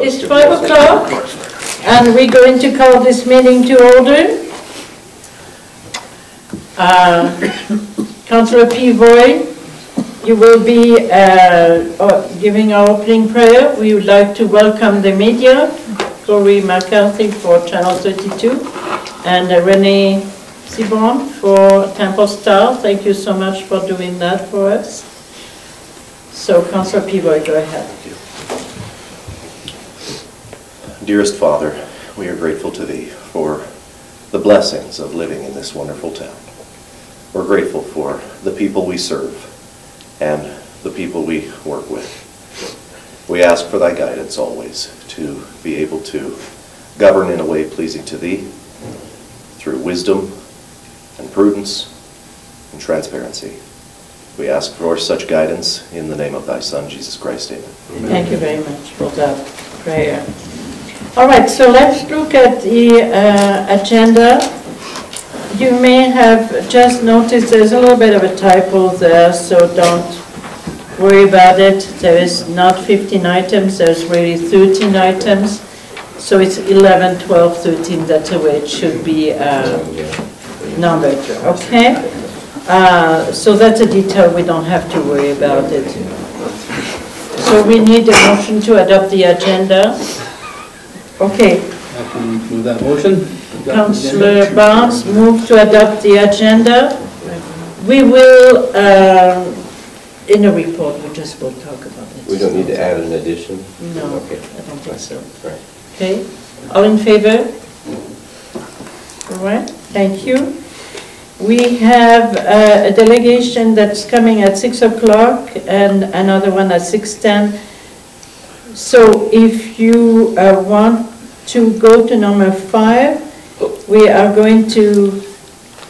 It's five o'clock, and we're going to call this meeting to order. Uh, Councillor Peavoy, you will be uh, giving our opening prayer. We would like to welcome the media, Corey McCarthy for Channel 32, and uh, Renee Sibon for Temple Star. Thank you so much for doing that for us. So Councillor Peavoy, go ahead. Dearest Father, we are grateful to Thee for the blessings of living in this wonderful town. We're grateful for the people we serve and the people we work with. We ask for Thy guidance always to be able to govern in a way pleasing to Thee through wisdom and prudence and transparency. We ask for such guidance in the name of Thy Son, Jesus Christ. Amen. Thank you very much for that prayer. All right, so let's look at the uh, agenda. You may have just noticed there's a little bit of a typo there, so don't worry about it. There is not 15 items, there's really 13 items. So it's 11, 12, 13, that's the way it should be uh, numbered, okay? Uh, So that's a detail, we don't have to worry about it. So we need a motion to adopt the agenda. Okay, I can move that motion. Councillor Barns, move to adopt the agenda. We will, um, in a report, we just will talk about it. We don't need to add an addition? No, Okay. I don't think so. Right. Okay, all in favor? All right, thank you. We have uh, a delegation that's coming at 6 o'clock and another one at 6:10. So if you uh, want to go to number five, we are going to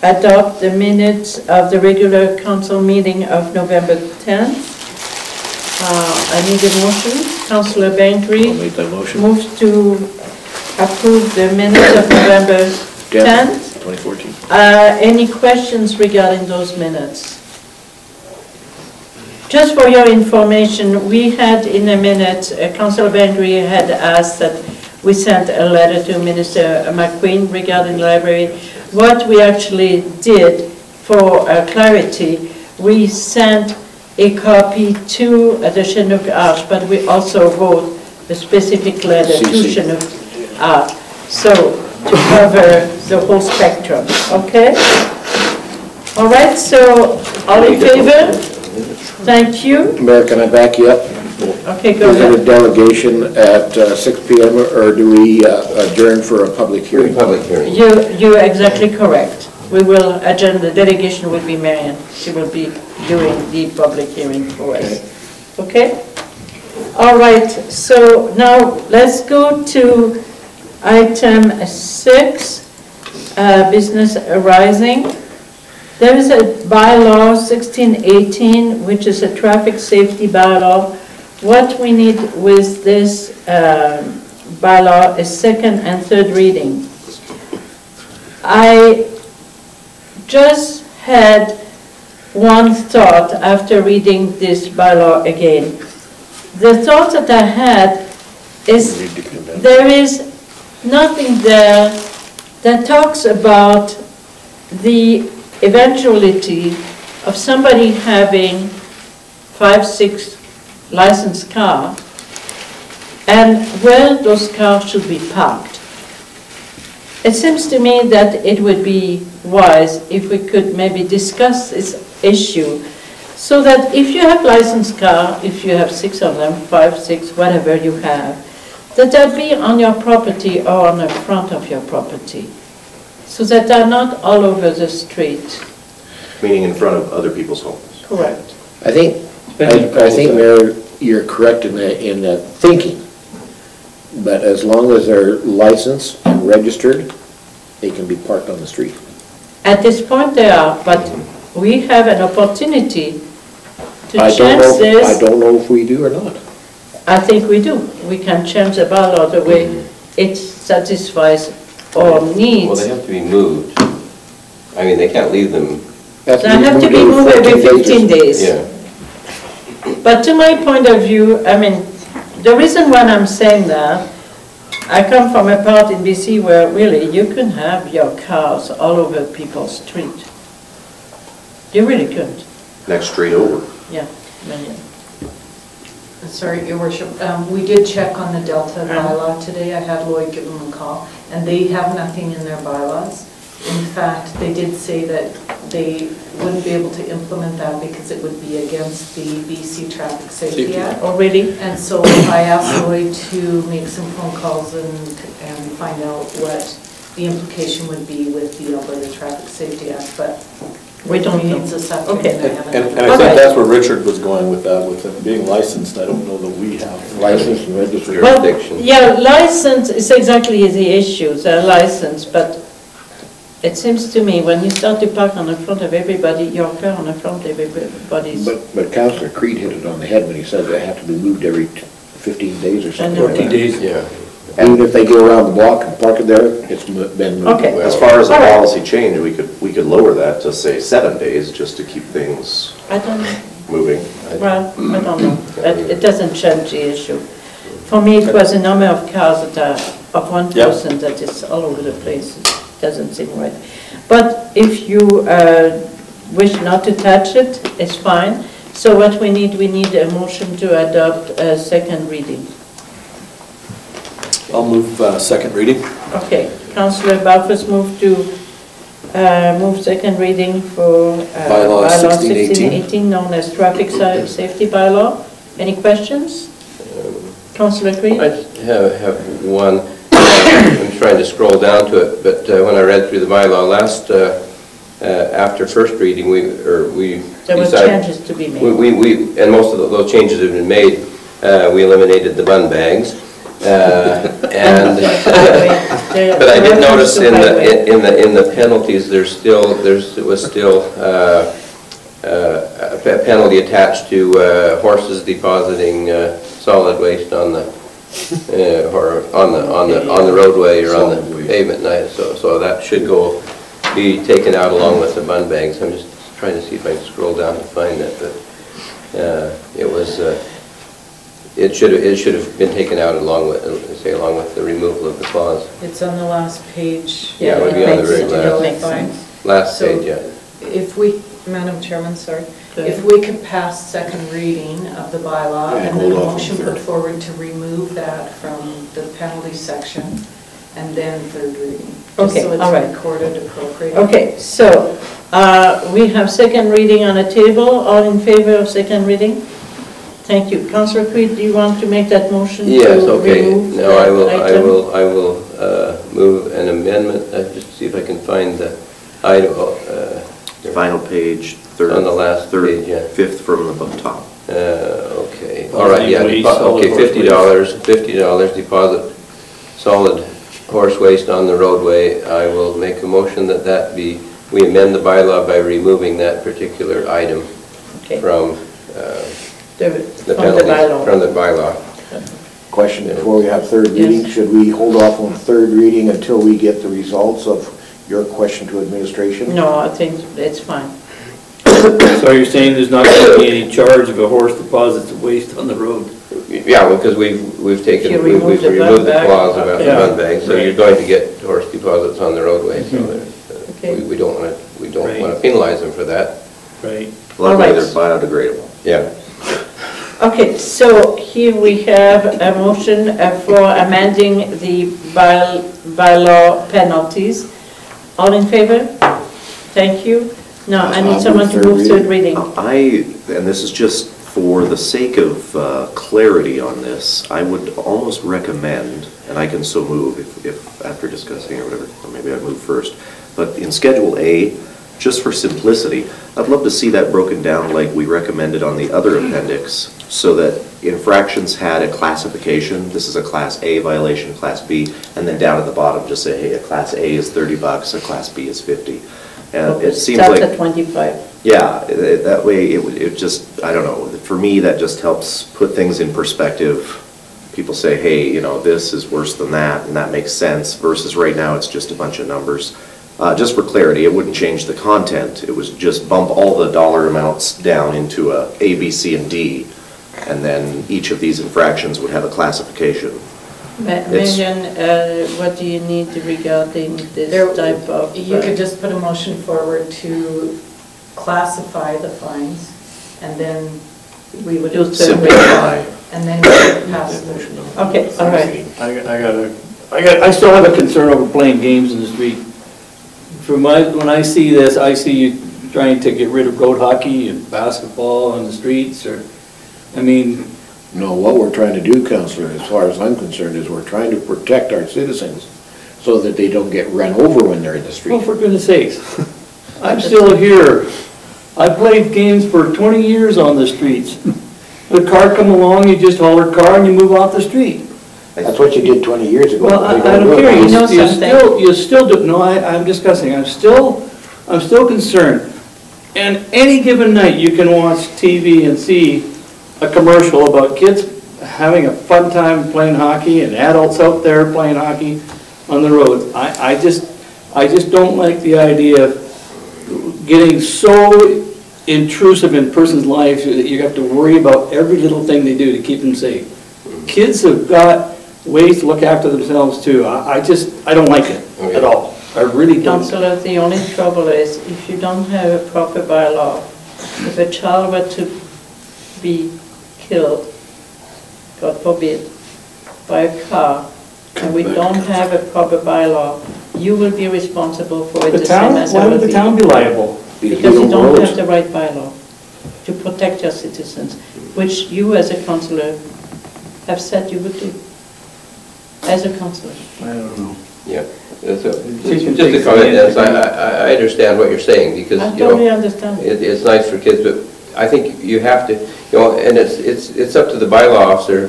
adopt the minutes of the regular council meeting of November 10th. Uh, I need a motion. Councillor Bengry I'll make that motion. moves to approve the minutes of November 10th. 2014. Uh, Any questions regarding those minutes? Just for your information, we had in a minute, uh, Councillor Bengry had asked that we sent a letter to Minister McQueen regarding the library. What we actually did for uh, clarity, we sent a copy to uh, the Chinook Arch, but we also wrote a specific letter to CC. Chinook Arch. So to cover the whole spectrum, okay? All right, so all in favor? Thank you. Mayor, can I back you up? Okay, go Is it a ahead. delegation at uh, 6 PM, or do we uh, adjourn for a public hearing? Public hearing. You, you're exactly correct. We will adjourn, the delegation will be Marian. She will be doing the public hearing for us. Okay? All right, so now let's go to item six, uh, business arising. There is a bylaw 1618, which is a traffic safety bylaw. What we need with this um, bylaw is second and third reading. I just had one thought after reading this bylaw again. The thought that I had is Need to come down. there is nothing there that talks about the eventuality of somebody having five, six licensed car and where those cars should be parked. It seems to me that it would be wise if we could maybe discuss this issue so that if you have licensed car, if you have six of them, five, six, whatever you have, that that be on your property or on the front of your property, so that they're not all over the street. Meaning in front of other people's homes. Correct. I think, I I think, Mayor, you're correct in that, in that thinking. But as long as they're licensed and registered, they can be parked on the street. At this point they are, but mm-hmm. we have an opportunity to I don't change know, this. I don't know if we do or not. I think we do. We can change the bylaw the way mm-hmm. it satisfies our Well, needs. they have to be moved. I mean, they can't leave them, That's They have to be moved moved every 15 days. yeah. But to my point of view, I mean, The reason why I'm saying that, I come from a part in BC where really you can have your cars all over people's street. You really couldn't, Next street over. yeah. many. Sorry, your worship, um, we did check on the Delta Uh-huh. bylaw today, I had Lloyd give them a call, and they have nothing in their bylaws. In fact, they did say that they wouldn't be able to implement that because it would be against the BC Traffic Safety Safety Act. Already? And so I asked Lloyd to make some phone calls and, and find out what the implication would be with the Alberta Traffic Safety Act, but We don't know. meetings this afternoon, Okay. I haven't. And, and I Alright. think that's where Richard was going with that, with it being licensed, I don't know that we have. License and registered. Well, Jurisdiction. yeah, license is exactly the issue, the license, but it seems to me, when you start to park on the front of everybody, your car on the front of everybody's, But, but Councillor Creed hit it on the head when he said they have to be moved every fifteen days or something like 14 days. Yeah. Even if they go around the block and park it there, it's mo- been moved. Okay. As far as a All right. policy change, we could, we could lower that to say seven days, just to keep things I don't, know. moving. well, I don't know, it, it doesn't change the issue. For me, it was a number of cars that are, of one Yeah. person that is all over the place, it doesn't seem right. But if you uh, wish not to touch it, it's fine. So what we need, we need a motion to adopt a second reading. I'll move uh, second reading. Okay, Councillor Barfuss moved to, uh, move second reading for uh, Bylaw bylaw 1618. 1618, known as traffic si- safety bylaw. Any questions? Councillor Creed? I have, have one, I'm trying to scroll down to it, but uh, when I read through the bylaw last, uh, uh, after first reading, we, or we There were decided. changes to be We, made. we, we- and most of those changes have been made. Uh, We eliminated the bun bags. Uh, And, but I did notice in the, in the, in the penalties, there's still, there's, it was still uh, uh, a penalty attached to uh, horses depositing uh, solid waste on the, uh, or on the, on the, on the roadway or on the pavement. And So, so that should go, be taken out along with the bun bags. I'm just trying to see if I can scroll down and find that, but uh, it was, uh, it should, it should have been taken out along with, uh, say, along with the removal of the clause. It's on the last page. Yeah, it would be on the very last. Makes sense. Last So- page, yeah. If we, Madam Chairman, sorry, Go if we could pass second reading of the bylaw Yeah, and then a off on motion put third. forward to remove that from the penalty section and then third reading. Okay, Just all so right. it's recorded appropriately. Okay, so uh, we have second reading on the table. All in favor of second reading? Thank you. Councillor Creed, do you want to make that motion to Yes, okay. remove No, I that will, I item? will, I will uh, move an amendment, uh, just to see if I can find the item, uh, Final page, third. On the last third, page, yeah. Fifth from the top. Uh, Okay, all right, yeah, Waste, depo- okay, horse fifty dollars, fifty dollars deposit solid horse waste on the roadway. I will make a motion that that be, we amend the bylaw by removing that particular item Okay, from uh, the- the From the penalty, from bylaw. the bylaw. Question before we have third Yes. reading, should we hold off on third reading until we get the results of your question to administration? No, I think it's fine. So you're saying there's not going to be any charge if a horse deposits waste on the road? Yeah, because we've, we've taken, You we've remove we've the removed the bag. clause about the Yeah. bun bag, so you're going to get horse deposits on the roadway, so there's, uh, Okay. we we don't want to, we don't Right. want to penalize them for that. Right. Luckily, All right. they're biodegradable. Yeah. Okay, so here we have a motion uh, for amending the by- bylaw penalties. All in favor? Thank you. Now, I need someone to move third reading. reading. I, and this is just for the sake of uh, clarity on this, I would almost recommend, and I can so move if, if after discussing or whatever, or maybe I move first, but in Schedule A, just for simplicity, I'd love to see that broken down like we recommended on the other appendix, so that infractions had a classification, this is a Class A violation, Class B, and then down at the bottom, just say, hey, a Class A is 30 bucks, a Class B is 50. And it seems like... Starts 25. Yeah, it- that way, it it just, I don't know, for me, that just helps put things in perspective. People say, hey, you know, this is worse than that, and that makes sense, versus right now, it's just a bunch of numbers. Uh, Just for clarity, it wouldn't change the content, it was just bump all the dollar amounts down into a A, B, C, and D, And then each of these infractions would have a classification. Ma- It's- Marian, uh, what do you need regarding this There- type of? You uh, could just put a motion forward to classify the fines, and then we would. You'll say- Simplify. And then we would pass the. Okay, all right. I got, I got a, I got, I still have a concern over playing games in the street. From my, when I see this, I see you trying to get rid of road hockey and basketball on the streets, or, I mean, No, what we're trying to do, Counselor, as far as I'm concerned, is we're trying to protect our citizens so that they don't get run over when they're in the street. well, for goodness sakes. I'm still here. I played games for 20 years on the streets. The car come along, you just holler car and you move off the street. That's what you did 20 years ago. Well, I I don't do care, you know you something? still, you still do, no, I, I'm discussing, I'm still, I'm still concerned. And any given night, you can watch TV and see a commercial about kids having a fun time playing hockey and adults out there playing hockey on the roads. I, I just, I just don't like the idea of getting so intrusive in person's life that you have to worry about every little thing they do to keep them safe. Kids have got ways to look after themselves too. I, I just, I don't like it at all. I really don't. Councillor, the only trouble is if you don't have a proper bylaw, if a child were to be killed, God forbid, by a car, and we don't have a proper bylaw, you will be responsible for it The the same town, as I why will would the be. town be liable? Because you don't have the right bylaw to protect your citizens, which you as a councillor have said you would do, as a councillor. I don't know. Yeah, That's a- You can just a take comment, some Dennis, I, I, I understand what you're saying, because, I you know, totally understand. it, it's nice for kids, but I think you have to, you know, and it's, it's, it's up to the bylaw officer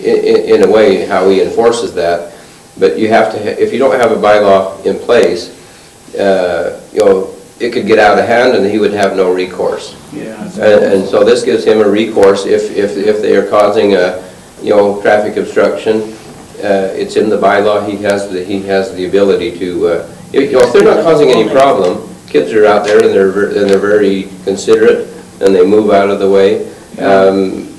in, in, in a way, how he enforces that, but you have to, ha- if you don't have a bylaw in place, uh, you know, it could get out of hand and he would have no recourse. Yeah. And, and so this gives him a recourse if, if, if they are causing a, you know, traffic obstruction. Uh, it's in the bylaw, he has the, he has the ability to, uh, you know, if they're not causing any problem, kids are out there and they're, ver- and they're very considerate and they move out of the way. Um,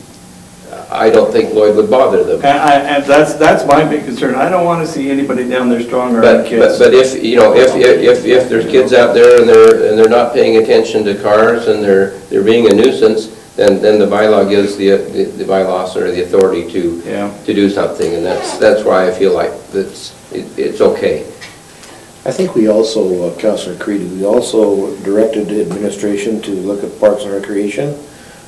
I don't think Lloyd would bother them. And I, and that's, that's my big concern. I don't want to see anybody down there strong arming But, but, kids. but if, you know, if, if, if there's kids out there and they're, and they're not paying attention to cars and they're, they're being a nuisance, then, then the bylaw gives the, the the bylaw officer the authority to, Yeah. to do something, and that's, that's why I feel like that's, it- it's okay. I think we also, uh, Counselor Creedy, we also directed the administration to look at Parks and Recreation,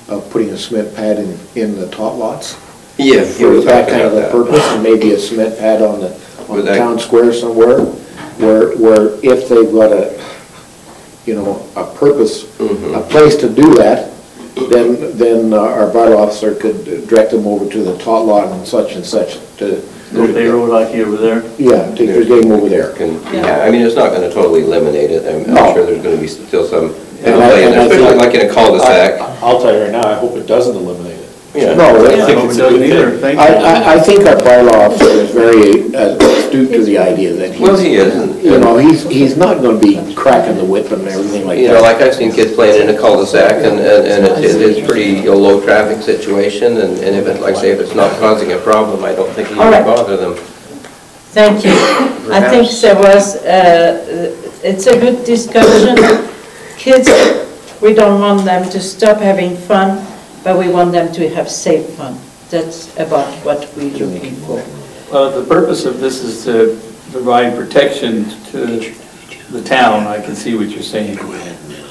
of putting a cement pad in, in the tot lots. Yeah. For that kind of a purpose, and maybe a cement pad on the, on Would the that- town square somewhere, where, where if they've got a, you know, a purpose, Mhm. a place to do that, then, then uh, our bylaw officer could direct them over to the tot lot and such and such to, Go play road hockey over there. yeah, take their game over there. Can- Yeah, I mean, it's not gonna totally eliminate it, I'm, I'm No. sure there's gonna be still some, And I- play in and there, I especially think- like in a cul-de-sac. I'll tell you right now, I hope it doesn't eliminate it. Yeah. No, I that's- think No, it's it a good either. thing. Thank I. I, I think our bylaw officer is very uh, astute to the idea that Well, he's, he is, and- you know, he's, he's not gonna be cracking the whip and everything like You know, that. like I've seen kids playing in a cul-de-sac and, and and it's, it's pretty a low traffic situation and, and if it, like I say, if it's not causing a problem, I don't think it All would right. bother them. Thank you. I think there was, uh, it's a good discussion. Kids, we don't want them to stop having fun, but we want them to have safe fun. That's about what we're looking for. Well, uh, the purpose of this is to provide protection to the town, I can see what you're saying.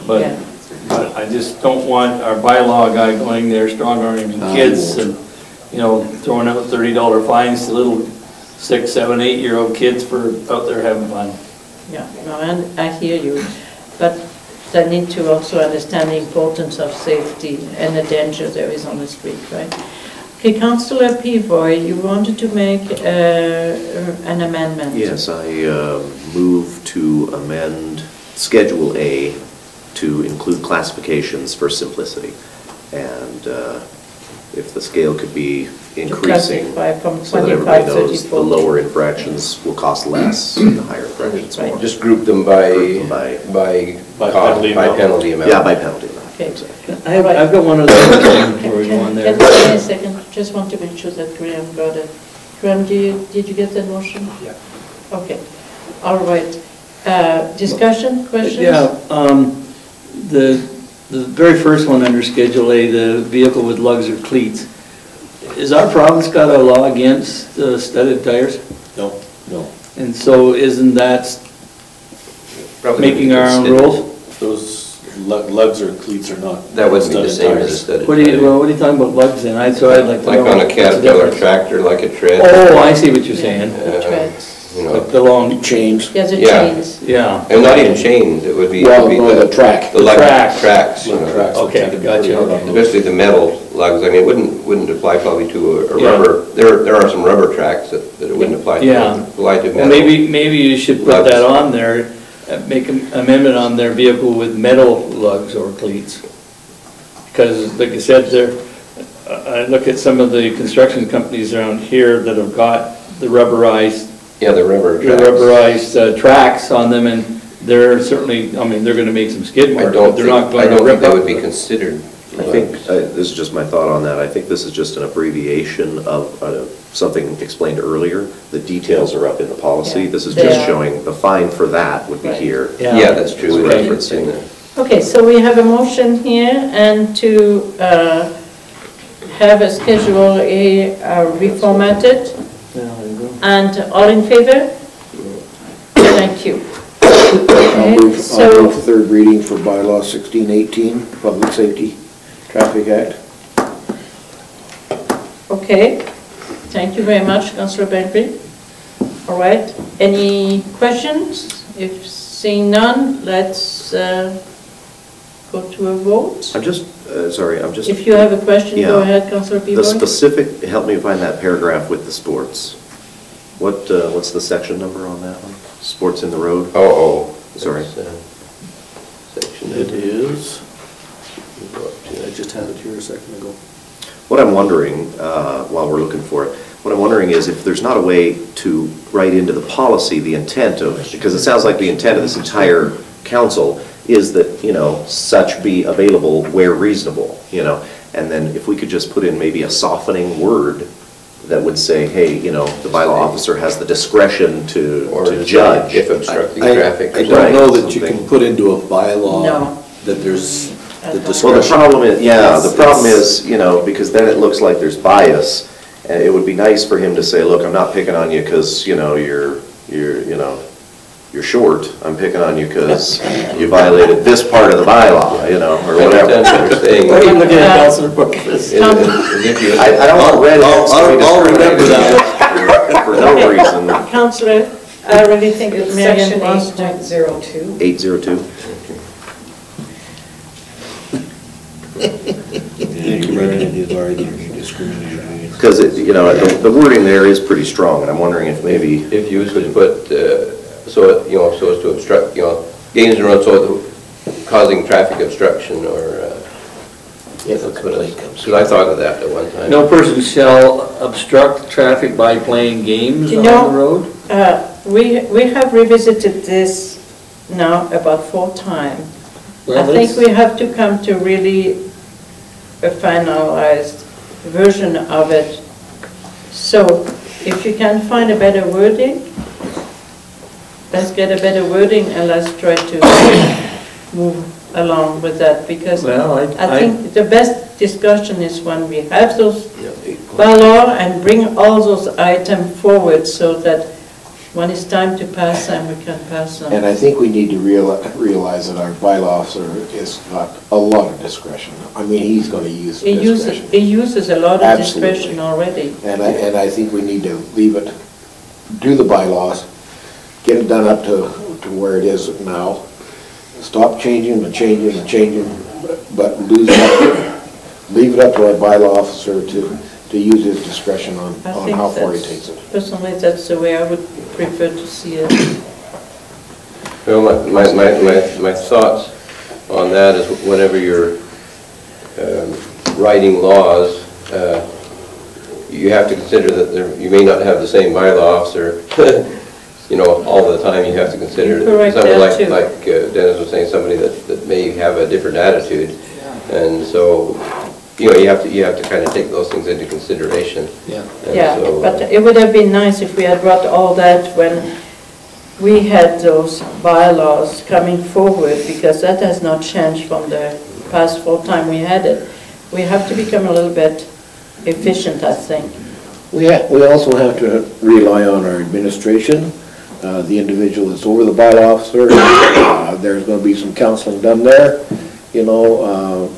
But Yeah. but I just don't want our bylaw guy going there strong arming kids and, you know, throwing out thirty dollar fines to little six, seven, eight-year-old kids for out there having fun. Yeah, no, and I hear you, they need to also understand the importance of safety and the danger there is on the street, right? Okay, Councillor Peavoy, you wanted to make uh, an amendment? Yes, I uh, move to amend Schedule A to include classifications for simplicity. And uh, if the scale could be increasing, classify from so that everybody 25, knows 34. the lower infractions will cost less and the higher infractions Right. more. Just group them by, Group them by- by By cost, penalty by amount. penalty amount. Yeah, by penalty amount. Okay. I have, I've got one other thing Can before we go on can- there. can you give me a second? Just want to make sure that Graham got it. Graham, do you, did you get that motion? Yeah. Okay, all right. Uh, Discussion, questions? Yeah, um, the, the very first one under Schedule A, the vehicle with lugs or cleats. Is our province got a law against uh, studded tires? No, no. And so isn't that Probably making our own considered- rules? Those lug- lugs or cleats are not. That wouldn't be the studded same as a tires. studded What are you, tire. well, what are you talking about lugs then? I, so I'd like to know. Like on a what's the Caterpillar difference. tractor, like a tread. Oh, I see what you're saying. The Uh, treads. You know, Like the long, Chains, Yeah, the Yeah. chains. yeah. and not even chains, it would be, it well, would be no, the the, track. the lug Tracks. tracks, you know. tracks Okay, tend to be gotcha, pretty hard okay. Especially the metal lugs, I mean, it wouldn't, wouldn't apply probably to a- a Yeah. rubber, there, there are some rubber tracks that, that it wouldn't apply to. Yeah. Apply to Well, metal. maybe, maybe you should put Lugs. that on there, uh, make an amendment on their vehicle with metal lugs or cleats. Because like I said, there, I I look at some of the construction companies around here that have got the rubberized, Yeah, the rubber the tracks. rubberized uh, tracks on them, and they're certainly, I mean, they're gonna make some skid I marks, don't but they're think, not I gonna don't think rip that up. would be considered. I think, uh, this is just my thought on that, I think this is just an abbreviation of uh, something explained earlier. The details are up in the policy, Yeah. this is They just are. showing the fine for that would be Right. here. Yeah, that's true. It's It is referencing. in there. Okay, so we have a motion here and to uh, have a Schedule A uh, reformatted. Yeah, there you go. And all in favor? Thank you. I'll Okay, move, I'll so, move third reading for bylaw sixteen eighteen, Public Safety Traffic Act. okay, thank you very much, Councillor Bengry. All right, any questions? If seeing none, let's uh, go to a vote. I'm just, uh, sorry, I'm just. If you have a question, go Yeah. ahead, Councillor The Peavoy. specific, help me find that paragraph with the sports. What, uh, what's the section number on that one? Sports in the road? Oh, oh. Sorry. Uh, Section. It is, I just had it here a second ago. What I'm wondering, uh, while we're looking for it, what I'm wondering is if there's not a way to write into the policy the intent of, because it sounds like the intent of this entire council is that, you know, such be available where reasonable, you know? And then if we could just put in maybe a softening word that would say, hey, you know, the bylaw officer has the discretion to Or to just judge. If obstructing I- traffic. I don't know that you can put into a bylaw that there's the don't. Well, the discretion. problem is, yeah, the It's- problem it's- is, you know, because then it looks like there's bias. And it would be nice for him to say, look, I'm not picking on you because, you know, you're, you're, you know, you're short. I'm picking on you because you violated this part of the bylaw, you know, or whatever. what you're saying. What are you looking at, Councilor you- I, I don't want red I'll- to be I'll- I'll remember discriminated for no reason. Councillor, I really think that It's Marian section wants eight to... point zero two. 802? Thank you, Marian. Because it, you know, the the wording there is pretty strong, and I'm wondering if maybe, If you could put, uh, so, you know, so as to obstruct, you know, games and runs, so causing traffic obstruction or, uh, If a complaint comes. because I thought of that at one time. No person shall obstruct traffic by playing games You on know- the road? Uh, We, we have revisited this now about four times. I think we have to come to really a finalized version of it. So if you can find a better wording, let's get a better wording and let's try to move along with that because Well, I, I I, think the best discussion is when we have those Yeah. bylaw and bring all those items forward so that when it's time to pass them, we can pass them. And I think we need to reali- realize that our bylaw officer has got a lot of discretion. I mean, he's gonna use He uses, discretion. he uses a lot of Absolutely. discretion already. And I, and I think we need to leave it, do the bylaws, get it done up to, to where it is now. Stop changing and changing and changing, but lose it up, leave it up to our bylaw officer to, to use his discretion on, I on think how far he that's- takes it. Personally, that's the way I would prefer to see it. Well, my, my, my, my- my thoughts on that is whenever you're um, writing laws, uh, you have to consider that there, you may not have the same bylaw officer, you know, all the time, you have to consider. Correct Somebody there, like, too. like uh, Dennis was saying, somebody that, that may have a different attitude. And so, you know, you have to, you have to kind of take those things into consideration. Yeah. And Yeah, so- but it would have been nice if we had brought all that when we had those bylaws coming forward, because that has not changed from the past full time we had it. We have to become a little bit efficient, I think. We ha we also have to rely on our administration, uh, the individual that's over the bylaw officer. Uh, There's gonna be some counseling done there, you know, uh,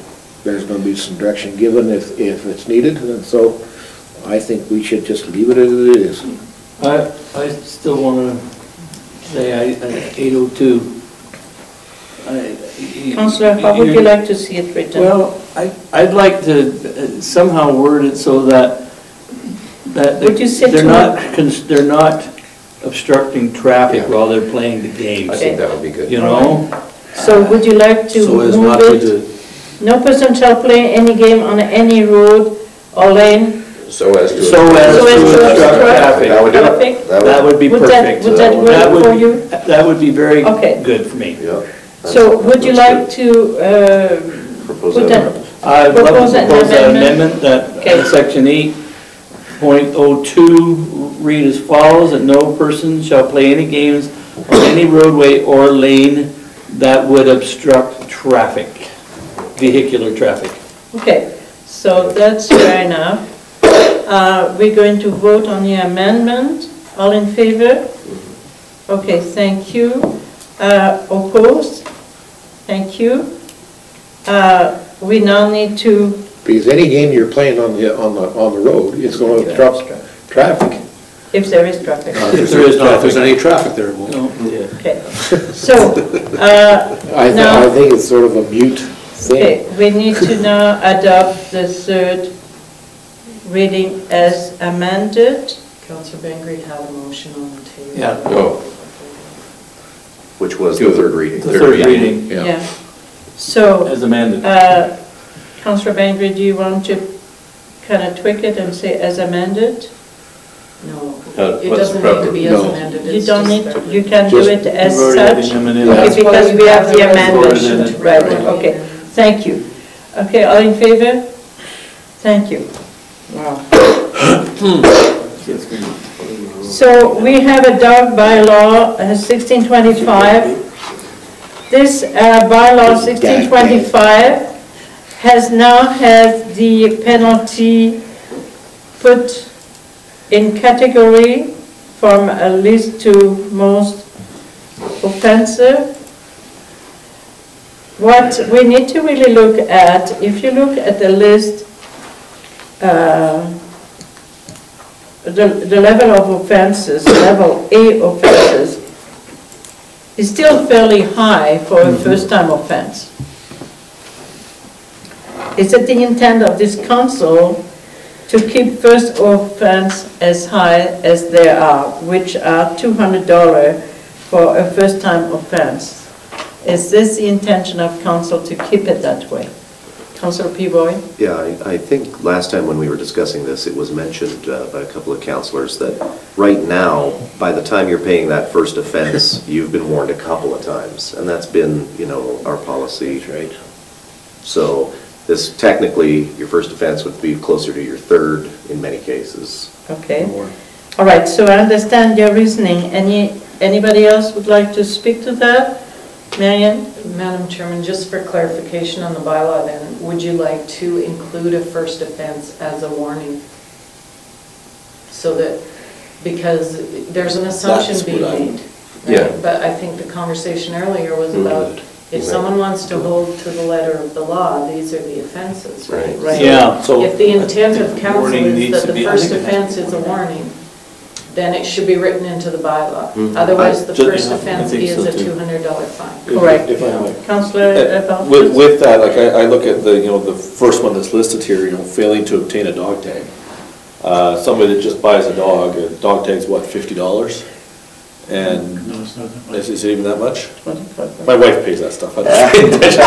there's gonna be some direction given if, if it's needed, and so I think we should just leave it as it is. I, I still want to say I, I- 802. I- Counselor, how would you like to see it written? Well, I, I'd like to uh, somehow word it so that, that Would you say they're not, they're not obstructing traffic while they're playing the I games, think that would be good. you know? So would you like to So as not move to, it? do- No person shall play any game on any road or lane. So as to. so as So as to to obstruct obstruct traffic. That would do it. Traffic? That would be Would that- perfect. would that work That would for be- you? That would be very Okay. good for me. Yeah. So would you like to, uh, Propose put that. that, I'd like to Propose an propose an amendment. amendment that Okay. section eight point oh two read as follows, that no person shall play any games on any roadway or lane that would obstruct traffic, vehicular traffic. okay, so that's fair enough. Uh, We're going to vote on the amendment. All in favor? Okay, thank you. Uh, Opposed? Thank you. Uh, We now need to, Because any game you're playing on the, on the, on the road, it's gonna obstruct traffic. if there is traffic, If there is If there's any traffic there, it won't. No, yeah. okay. So, uh, I, thi- Now- I think it's sort of a mute thing. Okay, we need to now adopt the third reading as amended. Councillor Bengry had a motion on the table. Yeah. No. Which was the third reading. The third reading, Yeah. So, as amended. uh, Councillor Bengry, do you want to kind of tweak it and say as amended? No, Uh, it what's doesn't need to be as No. amended. You it's don't just need, that- you can do it as We've already such? amended Okay, it. That's why because we have have the the amendment. resolution. Right, okay, thank you. Okay, all in favor? Thank you. Wow. So we have a dog bylaw, uh, 1625. This uh, bylaw, 1625, has now had the penalty put in category from least to most offensive. What we need to really look at, if you look at the list, uh, the, the level of offenses, level A offenses, is still fairly high for a first-time offense. Is it the intent of this council to keep first offense as high as they are, which are $200 for a first-time offense? Is this the intention of council to keep it that way? Councilor Peavoy? Yeah, I, I think last time when we were discussing this, it was mentioned uh, by a couple of counselors that right now, by the time you're paying that first offense, you've been warned a couple of times, and that's been, you know, our policy. right. So this, technically, your first offense would be closer to your third in many cases. Okay. All right, so I understand your reasoning. Any, anybody else would like to speak to that? Marian? Madam Chairman, just for clarification on the bylaw then, would you like to include a first offense as a warning? So that, because there's an assumption That's being what I- made. right? Yeah. But I think the conversation earlier was mm-hmm. about, if Right. someone wants to hold to the letter of the law, these are the offenses, right? Right. Right. Yeah, so. If the intent of council Warning is needs that to the be- I first think it has offense is a warning, then it should be written into the bylaw. Mhm. Otherwise, the Ju- first yeah, I offense think is so a too. $200 fine. If- Correct. If I might. Councillor Uh, With, with that, like, I, I look at the, you know, the first one that's listed here, you know, failing to obtain a dog tag. Uh, somebody that just buys a dog, a dog tag's what, fifty dollars? And No, it's not that much. is is it even that much? My wife pays that stuff. I don't pay attention.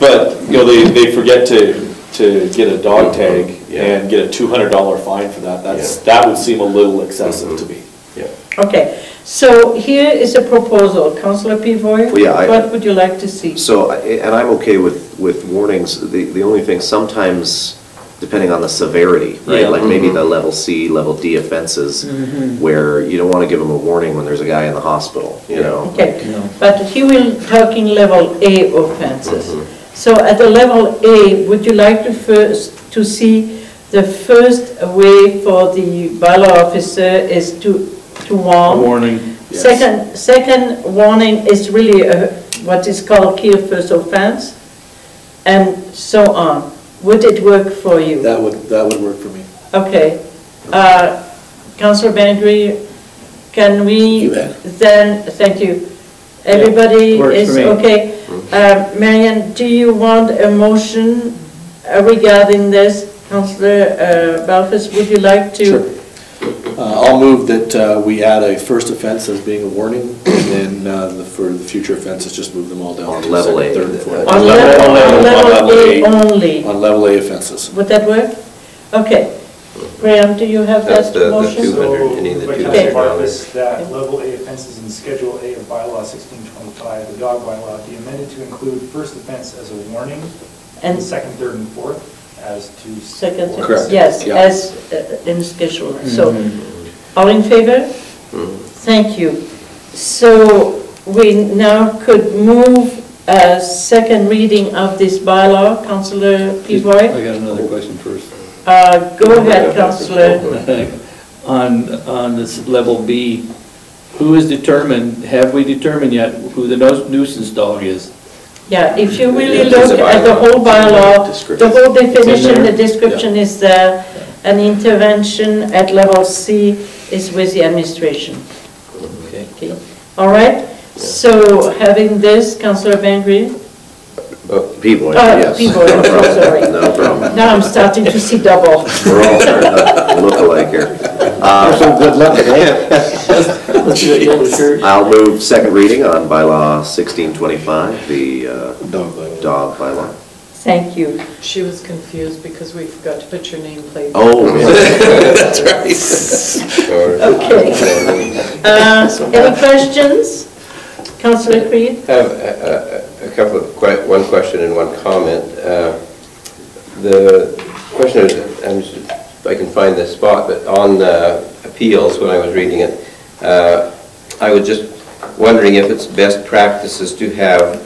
But, you know, they, they forget to, to get a dog tag Yeah. and get a two hundred dollar fine for that. That's, that would seem a little excessive mm-hmm. to me. Yeah. Okay, so here is a proposal, Councillor Peavoy? Well, yeah, I- What would you like to see? So, I- and I'm okay with, with warnings, the, the only thing, sometimes, depending on the severity, right? Yeah. Like maybe mm-hmm. the level C, level D offenses, mm-hmm. where you don't want to give them a warning when there's a guy in the hospital, you know? Okay, No. but he we're talking level A offenses. Mm-hmm. So at the level A, would you like to first, to see the first way for the bylaw officer is to, to warn? Warning. yes. Second, second warning is really a- what is called key first offense, and so on. Would it work for you? That would, that would work for me. Okay. Uh, Councillor Bengry, can we then, thank you. Everybody works is okay? Uh, Marian, do you want a motion uh, regarding this? Councillor uh, Barfuss, would you like to? Sure. Uh, I'll move that uh, we add a first offense as being a warning, and then uh, the- for the future offenses, just move them all down. On to level second, A. Third, and fourth. On On level, on on level A A. only? On level A offenses. Would that work? Okay. Graham, do you have That's that the- the motion? two- So, 200, any of the by 200 Councilor dollars. Barfuss, that level A offenses in Schedule A of bylaw 1625, the dog bylaw, be amended to include first offense as a warning, and And second, third, and fourth as to. second, Correct. yes, Yeah. as uh, in schedule. So, Mm-hmm. all in favor? Mhm. Thank you. So we now could move a second reading of this bylaw. Councillor I got another question first. Uh, Go ahead, Councillor. On, on this level B, who is determined, have we determined yet who the nu- nuisance dog is? Yeah, if you really It is look a at the bylaw. whole bylaw, the whole definition, there? the description is there, an intervention at level C is with the administration. Okay. Okay, all right? So having this, Councillor Bengry? People, Uh, yes. Peavoy, I'm so sorry. No problem. Now I'm starting to see double. We're all starting to look alike here. Uh, So good luck today. I'll move second reading on bylaw 1625, the uh, Dog bite. dog bylaw. Thank you. She was confused because we forgot to put your nameplate. Oh, That's right. Okay. Uh, Any questions? Councillor Creed? I have a- a a couple of, que- one question and one comment. Uh, The question is, I'm just- if I can find this spot, but on uh, appeals, when I was reading it, uh, I was just wondering if it's best practices to have,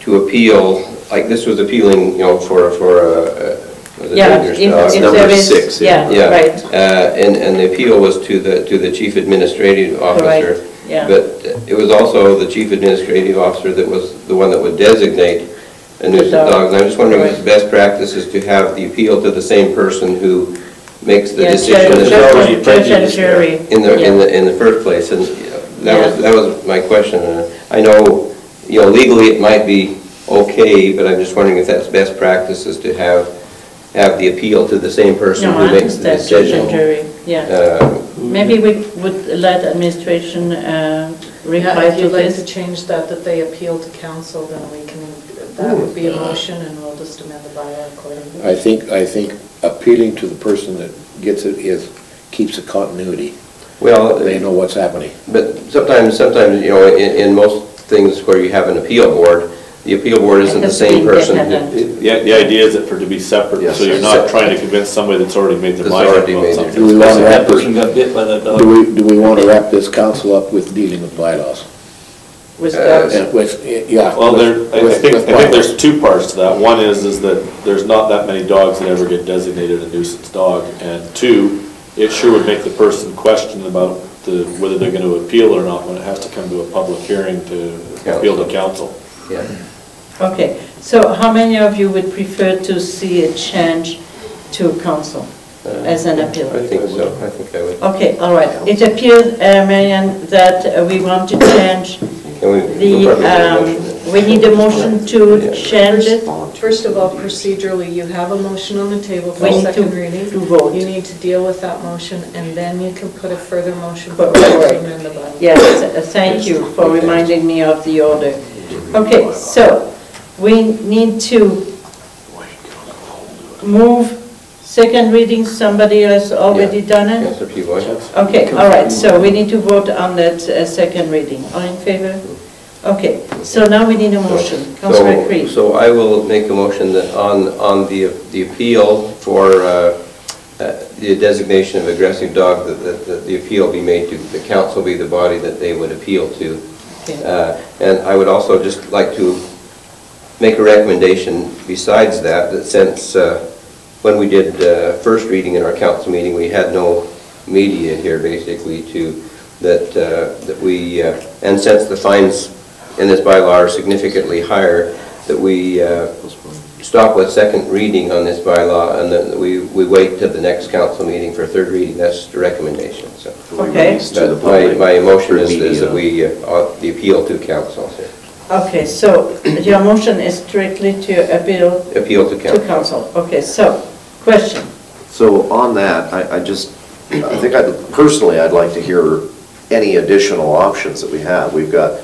to appeal, like this was appealing, you know, for, for a, a- Yeah, dangerous if- dog? if number there is- six, yeah. Yeah, right, Uh, And, and the appeal was to the, to the chief administrative officer. Right. yeah. But it was also the chief administrative officer that was the one that would designate a nuisance dog. dog. And I'm just wondering if the best practice is to have the appeal to the same person who makes the Yeah, decision judge- in judge the- Judge and jury. in the, in the, in the first place. And you know, that was, Yeah. that was my question. Uh, I know, you know, legally it might be okay, but I'm just wondering if that's best practice is to have, have the appeal to the same person No, who I makes the understand, judge and decision. jury, yeah. Uh, Maybe we would let administration uh, reply Yeah, If to you'd like to this. change that, that they appeal to council, then we can, that would be a motion, and we'll just amend the bylaw accordingly. I think, I think appealing to the person that gets it is, keeps a continuity. Well, They know what's happening. But sometimes, sometimes, you know, in, in most things where you have an appeal board, the appeal board isn't the has to be same person. independent. The, the idea is that for it to be separate, Yes. so you're not trying to convince somebody that's already made their That's mind up already about made their- something. Do we want to That wrap person got bit by that do we, do we want to wrap this council up with dealing with bylaws? With Uh, dogs. With, yeah. Well, there, with- I with- think, I with think bylaws. there's two parts to that. One is, is that there's not that many dogs that ever get designated a nuisance dog. And two, it sure would make the person question about the, whether they're gonna appeal or not when it has to come to a public hearing to appeal to council. Yeah. Okay, so how many of you would prefer to see a change to council as an appeal? I think so, I think I would. Okay, all right. It appears, uh, Marianne, that uh, we want to change Can we? the, we'll probably need a um, motion. we need a motion to change it. First of all, procedurally, you have a motion on the table for We need second to- reading. to vote. You need to deal with that motion, and then you can put a further motion But- forward right. to amend the bylaw. Yes, uh, thank you for reminding me of the order. Okay, so we need to move Second reading, somebody has already done it? Peavoy? Okay, all right, so we need to vote on that uh, second reading. All in favor? Okay, so now we need a motion. Councillor So- Creed. So I will make a motion that on, on the, the appeal for uh, uh, the designation of aggressive dog, that- that that the appeal be made to, the council be the body that they would appeal to. Okay. Uh, And I would also just like to make a recommendation besides that, that since uh, when we did uh, first reading in our council meeting, we had no media here basically to, that, uh, that we, uh, and since the fines in this bylaw are significantly higher, that we uh, stop with second reading on this bylaw and that we, we wait to the next council meeting for third reading. That's the recommendation, so. Okay. To the That My, public my motion is is that we, uh, the appeal to council, Okay, so your motion is strictly to appeal appeal to council. to council. council. Okay, so, question. So on that, I, I just, I think I'd, personally, I'd like to hear any additional options that we have. We've got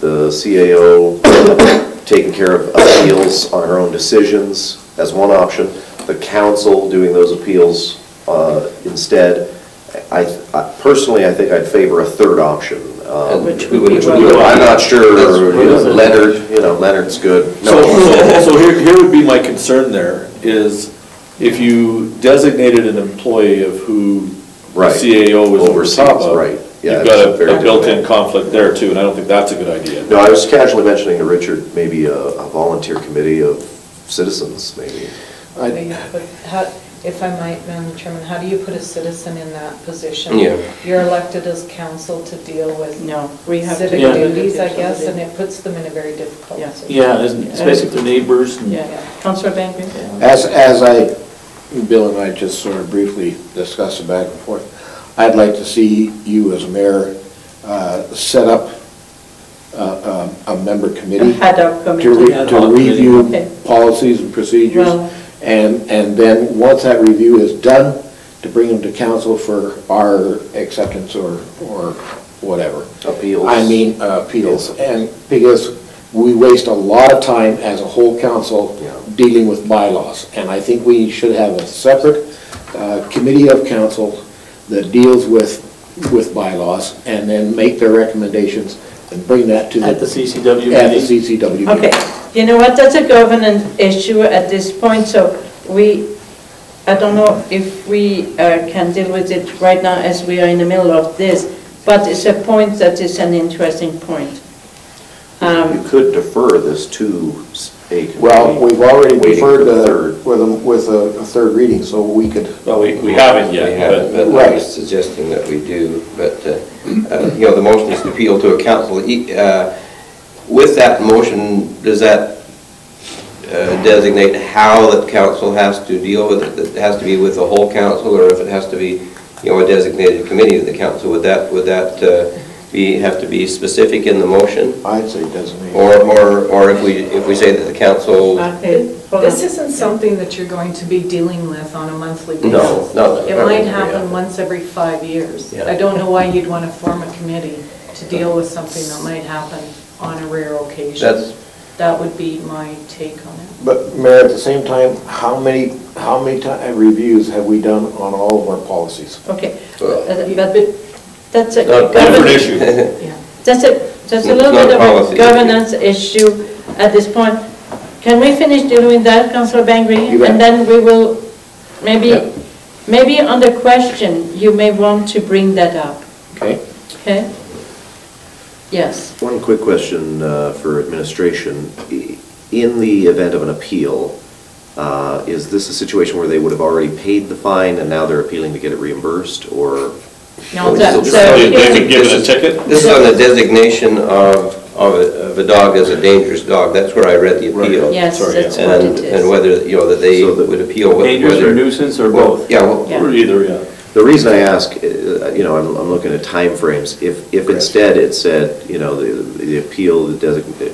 the CAO taking care of appeals on her own decisions as one option, the council doing those appeals uh, instead. I, I- personally, I think I'd favor a third option. Um, Which we would be would- I'm not sure, That's- you know, Leonard, you know, Leonard's good. So, No. so so here, here would be my concern there, is if you designated an employee of who the Right. CAO was over Oversees, top of. right. Yeah, You've got it's very a- a built-in different. conflict there too, and I don't think that's a good idea. No, I was casually mentioning to Richard, maybe a a volunteer committee of citizens, maybe. I- But how, if I might, Madam Chairman, how do you put a citizen in that position? Yeah. You're elected as council to deal with No, we have to. civic Yeah. duties, I guess, and it puts them in a very difficult Yeah. position. Yeah, it's it's basically neighbors and Yeah, Councillor Bengry? As, as I, Bill and I just sort of briefly discussed it back and forth, I'd like to see you as mayor uh, set up uh, um, a member committee ad hoc to re- Ad to committee. review Okay. policies and procedures. Well- And, and then, once that review is done, to bring them to council for our acceptance or, or whatever. Appeals. I mean, uh, appeals, and because we waste a lot of time as a whole council Yeah. dealing with bylaws. And I think we should have a separate uh, committee of council that deals with, with bylaws, and then make their recommendations and bring that to the... at the CCW At the meeting. CCW. meeting. Okay, you know what, that's a governance issue at this point, so we, I don't know if we uh, can deal with it right now as we are in the middle of this, but it's a point that is an interesting point. You Um, could defer this to a committee. Well, we've already Waiting for deferred the uh, third. with, a- with a a third reading, so we could, Well, we, we haven't We yet, haven't, but but I Right. was suggesting that we do, but, uh, uh, you know, the motion is to appeal to a council. E- uh, With that motion, does that uh, designate how that council has to deal with it? That it has to be with the whole council, or if it has to be, you know, a designated committee of the council? Would that, would that uh, be, have to be specific in the motion? I'd say designate. Or, or, or if we, if we say that the council, Okay, hold This isn't something that you're going to be dealing with on a monthly basis. No, no, It that might wouldn't be happen happening. once every five years. Yeah. I don't know why you'd want to form a committee to deal with something that might happen on a rare occasion. That's- That would be my take on it. But Mayor, at the same time, how many, how many ti- reviews have we done on all of our policies? Okay, Well- uh, but that's a. Not- different govern- issue. Yeah. That's a, that's a It's little not bit of policy. a governance issue at this point. Can we finish dealing with that, Councillor Bengry? You bet. And then we will, maybe, Yeah. maybe on the question, you may want to bring that up, Okay? okay? Yes, One quick question uh, for administration. I- In the event of an appeal, uh, is this a situation where they would have already paid the fine and now they're appealing to get it reimbursed, or? No, or that- still so- they- they've been given a ticket? This is on the designation of, of a, of a dog as a dangerous dog, that's where I read the appeal. yes, Sorry, that's yeah. what And, it and is. whether, you know, that they So the- would appeal with Dangerous or whether. nuisance or Well, both? Yeah, well, Yeah. or either, yeah. The reason I ask, uh, you know, I'm, I'm looking at timeframes. If, if instead it said, you know, the, the appeal, the design-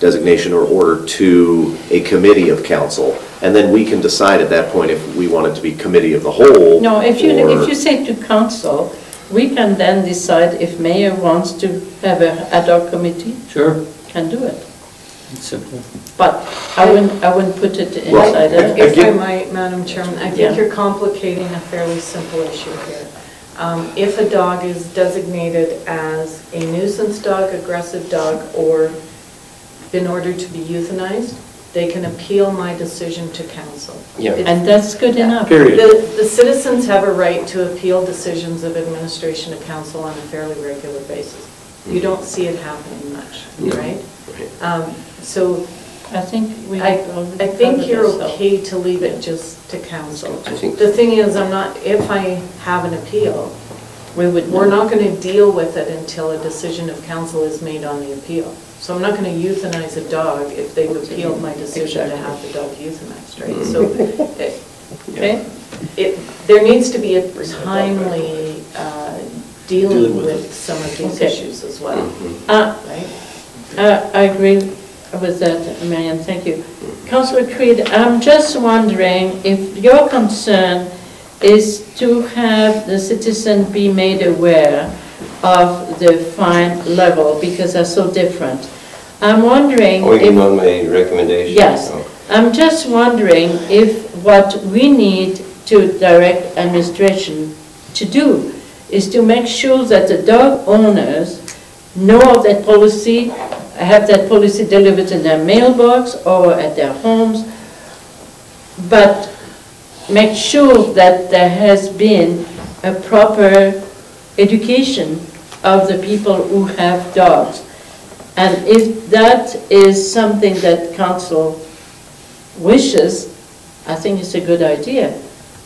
designation or order to a committee of council, and then we can decide at that point if we want it to be committee of the whole. No, if you, or- if you say to council, we can then decide if mayor wants to have a ad hoc committee, Sure. can do it. It's simple. But I wouldn't, I wouldn't put it Well, inside If there. if I Again- might, Madam Chairman, I Yeah. think you're complicating a fairly simple issue here. Um, If a dog is designated as a nuisance dog, aggressive dog, or been ordered to be euthanized, they can appeal my decision to council. Yeah. And that's good enough. Period. The the citizens have a right to appeal decisions of administration to council on a fairly regular basis. You don't see it happening much, No. right? Right. Um, So I think we I, already I think covered you're ourselves. okay to leave it just to council. I think- The thing is, I'm not, if I have an appeal, We would. we're not going to deal with it until a decision of council is made on the appeal. So I'm not going to euthanize a dog if they've appealed my decision to have the dog euthanized, right? So it- Okay, it, there needs to be a timely uh, dealing Dealing with with some of these Okay. issues as well, Mhm. uh, right? uh, I agree with that, Marian, thank you. Councillor Creed, I'm just wondering if your concern is to have the citizen be made aware of the fine level, because they're so different. I'm wondering Oh, you if... my recommendation? Yes. Oh. I'm just wondering if what we need to direct administration to do is to make sure that the dog owners know of that policy, have that policy delivered in their mailbox or at their homes, but make sure that there has been a proper education of the people who have dogs. And if that is something that council wishes, I think it's a good idea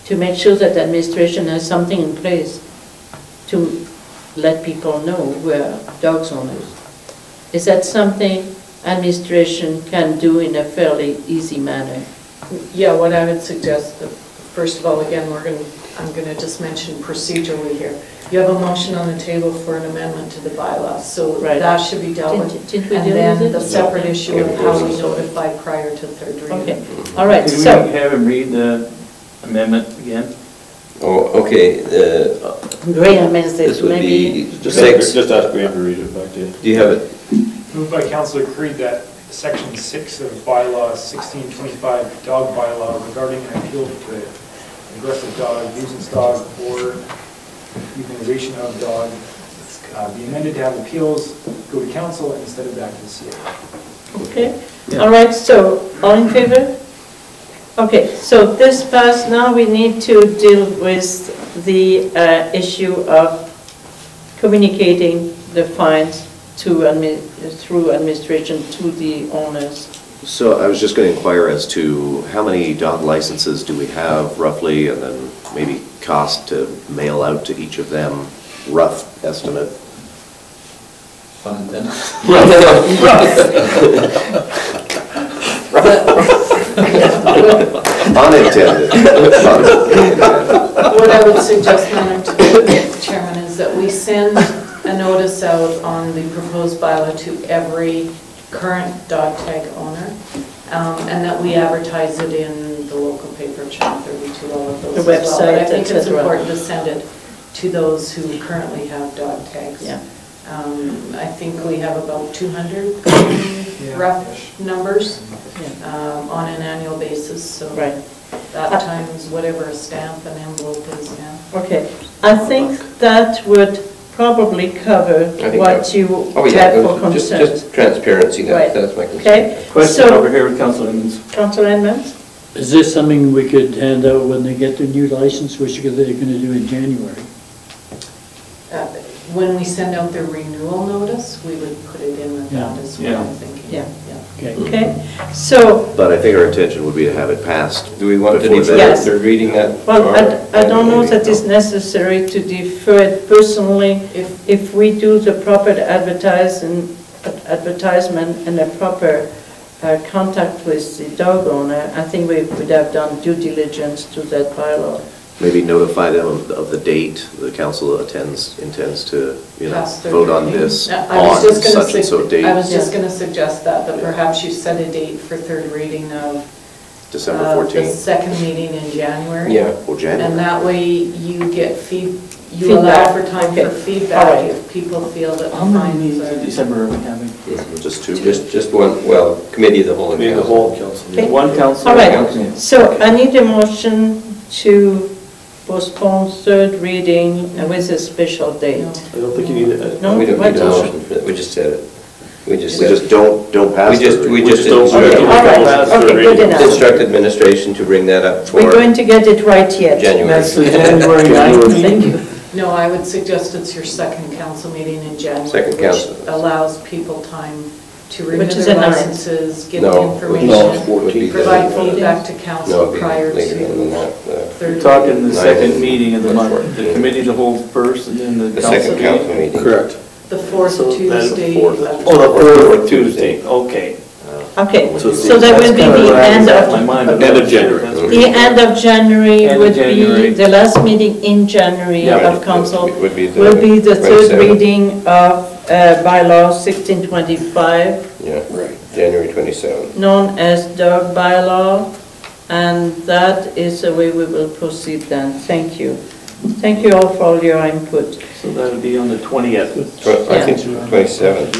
to make sure that administration has something in place to let people know who are dogs owners. Is that something administration can do in a fairly easy manner? Yeah, what I would suggest, first of all, again, we're going to, I'm going to just mention procedurally here. You have a motion on the table for an amendment to the bylaws, so Right. that should be dealt with. Didn't- didn't we And deal then with it? the separate issue of how we notify prior to third Okay, reading. all right, Could we so, have him read the amendment again? Oh, okay, uh, Graham is this it, would maybe? be Just six, just ask Graham to read it back to you. do you have it? Moved by Councillor Creed that section six of bylaw 1625, dog bylaw regarding an appeal to aggressive dog, nuisance dog, or euthanization of dog uh, be amended to have appeals go to council instead of back to the CA. Okay, all right, so, all in favor? Okay, so this passed, now we need to deal with the uh, issue of communicating the fines to, admi- through administration to the owners. So I was just going to inquire as to how many dog licenses do we have roughly, and then maybe cost to mail out to each of them, rough estimate? Unintended. Unintended. What I would suggest, Madam Chairman, is that we send a notice out on the proposed bylaw to every current dog tag owner, um, and that we advertise it in the local paper, Channel 32, all of those The as well. But I think et it's cetera. important to send it to those who currently have dog tags. Yeah. Um, I think we have about 200 Yeah. rough numbers Yeah. um, on an annual basis, so Right, that times whatever a stamp and envelope is now. okay. I think that would probably cover I think what that- you Oh, yeah, had for just, concerns. just transparency, Right. that, that's my concern. Okay, Question So- over here with Councilor Emmons. Councillor Edmonds? Is this something we could hand out when they get their new license, which they're gonna do in January? Uh, When we send out the renewal notice, we would put it in with that Yeah. as well, Yeah. I'm thinking. Yeah. Okay. Okay, so, But I think our intention would be to have it passed. Do we want to Before defer then. Yes. the reading that? well, I I don't know that it's necessary to defer it personally. If, If we do the proper advertising, advertisement and a proper uh, contact with the dog owner, I think we would have done due diligence to that bylaw. Maybe notify them of- of the date the council attends, intends to, you know, Past third vote on reading. this I was on just gonna such and so sug- date, I was just Yeah. going to suggest that, that Yeah. perhaps you set a date for third reading of December uh, the 14th second meeting in January. Yeah, or And January. that way you get feed, You allow Feedback, for time okay. for All feedback right. if people feel that the How many fines meetings in are. December are we having? Just two. Just, just one, well, committee of the whole and Maybe the council. whole council. Okay. One council. All right. council. So I need a motion to postpone third reading with a special date. I don't think you need it. No? We don't What need a else? motion for that, we just said it. We just We said, just don't, don't pass. we just, the- we just don't- Okay, instruct, all right, Pass the okay, good reading. enough. instruct administration to bring that up for We're going to get it right yet. January. That's the January 9th Thank meeting? you. No, I would suggest it's your second council meeting in January. Second council. Which allows people time to renew Which is their the ninth. licenses, get the No, would- information, would be the- provide feedback to No, council it'd be prior later than to that. uh, third. We're talking the second meeting of the month, the committee to hold first and then the The council second meeting. council meeting. Correct. The fourth So then Tuesday. fourth. of- Oh, the fourth Tuesday, okay. Okay, So so that will be the end of, my End of January. the end of January End of would January. be, the last meeting in January Yeah. of council Would be the. will be the third reading of uh, bylaw 1625, Yeah, Right. January 27th. known as dog bylaw, and that is the way we will proceed then. Thank you. Thank you all for all your input. So that would be on the 20th. Tw- I think 27th,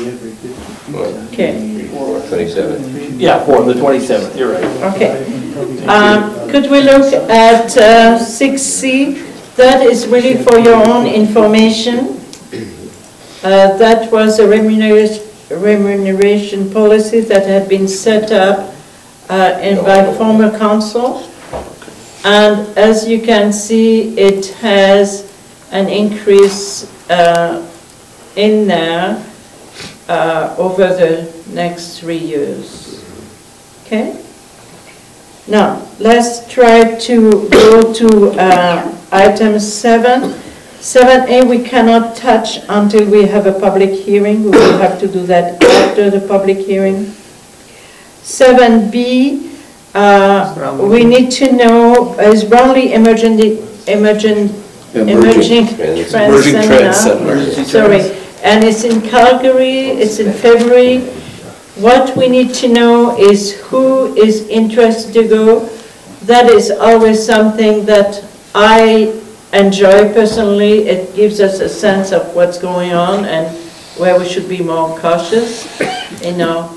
Okay, or 27th. Yeah, for the 27th, you're right. okay. Um, Could we look at uh, 6C? That is really for your own information. Uh, That was a remuneration remuneration policy that had been set up uh, in by former council. And as you can see, it has an increase uh, in there uh, over the next three years. Okay? Now, let's try to go to uh, item seven. Seven A, we cannot touch until we have a public hearing. We will have to do that after the public hearing. Seven B, uh, we need to know, is Brownlee Emerging, Emerging, Emerging Trends. Trend Emerging Trend Seminar? Center. Sorry, and it's in Calgary, it's in February. What we need to know is who is interested to go. That is always something that I enjoy personally. It gives us a sense of what's going on and where we should be more cautious in our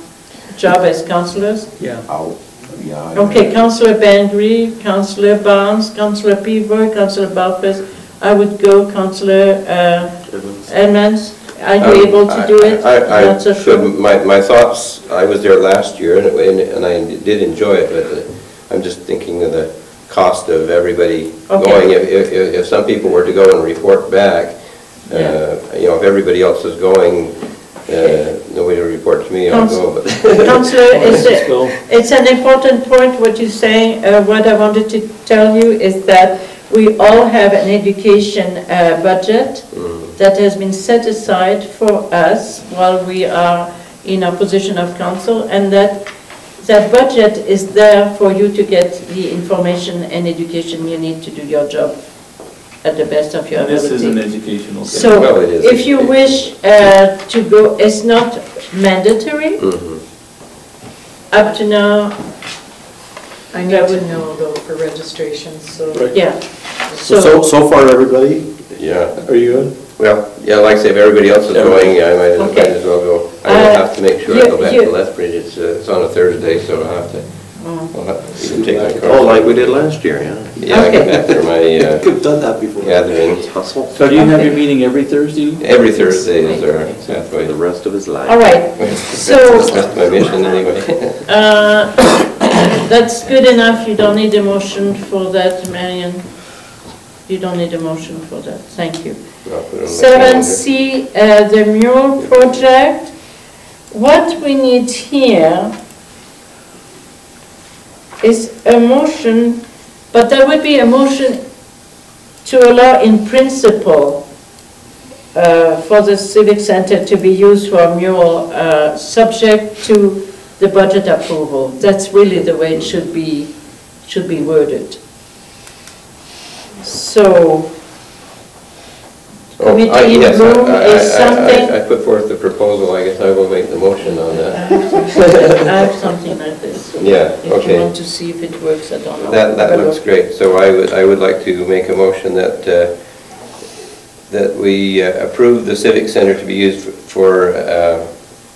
job as councillors. Yeah. Out, yeah. I- Okay, Councillor Bengry, Councillor Barns, Councillor Peavoy, Councillor Barfuss. I would go, Councillor uh, Edmonds. Are you Um, able to do it? I, I- I Not so should, sure. my, my thoughts, I was there last year and it- and I did enjoy it, but uh, I'm just thinking of the cost of everybody Okay. going. If, if, if some people were to go and report back, uh, you know, if everybody else is going, uh, nobody will report to me, I'll go, but. Councillor, it's, a- it's an important point what you say. Uh, What I wanted to tell you is that we all have an education uh, budget Mm. that has been set aside for us while we are in a position of council, and that, that budget is there for you to get the information and education you need to do your job at the best of your And this is an ability. educational thing. So, Well, it is. if you wish uh, to go, it's not mandatory. Mhm. Up to now, I need to know though for registration, so. Right. yeah. So, so so far, everybody, Yeah, are you good? Well, yeah, like I say, if everybody else is going, I might, might Okay. as well go. I Uh, will have to make sure I go back you- to Lethbridge, it's, uh, it's on a Thursday, so I'll have to, Mm. I'll have to even take my car. Oh, like we did last year, yeah. Yeah, I go Okay. back for my uh, Could have done that before. gathering. Hustle So do you have your meeting every Thursday? Every Thursday is our for pathway. the rest of his life. All right, so That's my mission anyway. uh, that's good enough. You don't need a motion for that, Marian. You don't need a motion for that. Thank you. I'll put it on my Seven. C, uh, the mural project. What we need here is a motion, but there would be a motion to allow in principle uh, for the civic center to be used for a mural, uh, subject to the budget approval. That's really the way it should be, should be worded. So, Oh, I- yes, I- room I- is I- I- something- I put forth the proposal, I guess I will make the motion on that. I have something like this. Yeah, If you okay. want to see if it works, I don't know. That, that But looks great. So I would, I would like to make a motion that uh, that we uh, approve the Civic Center to be used for uh,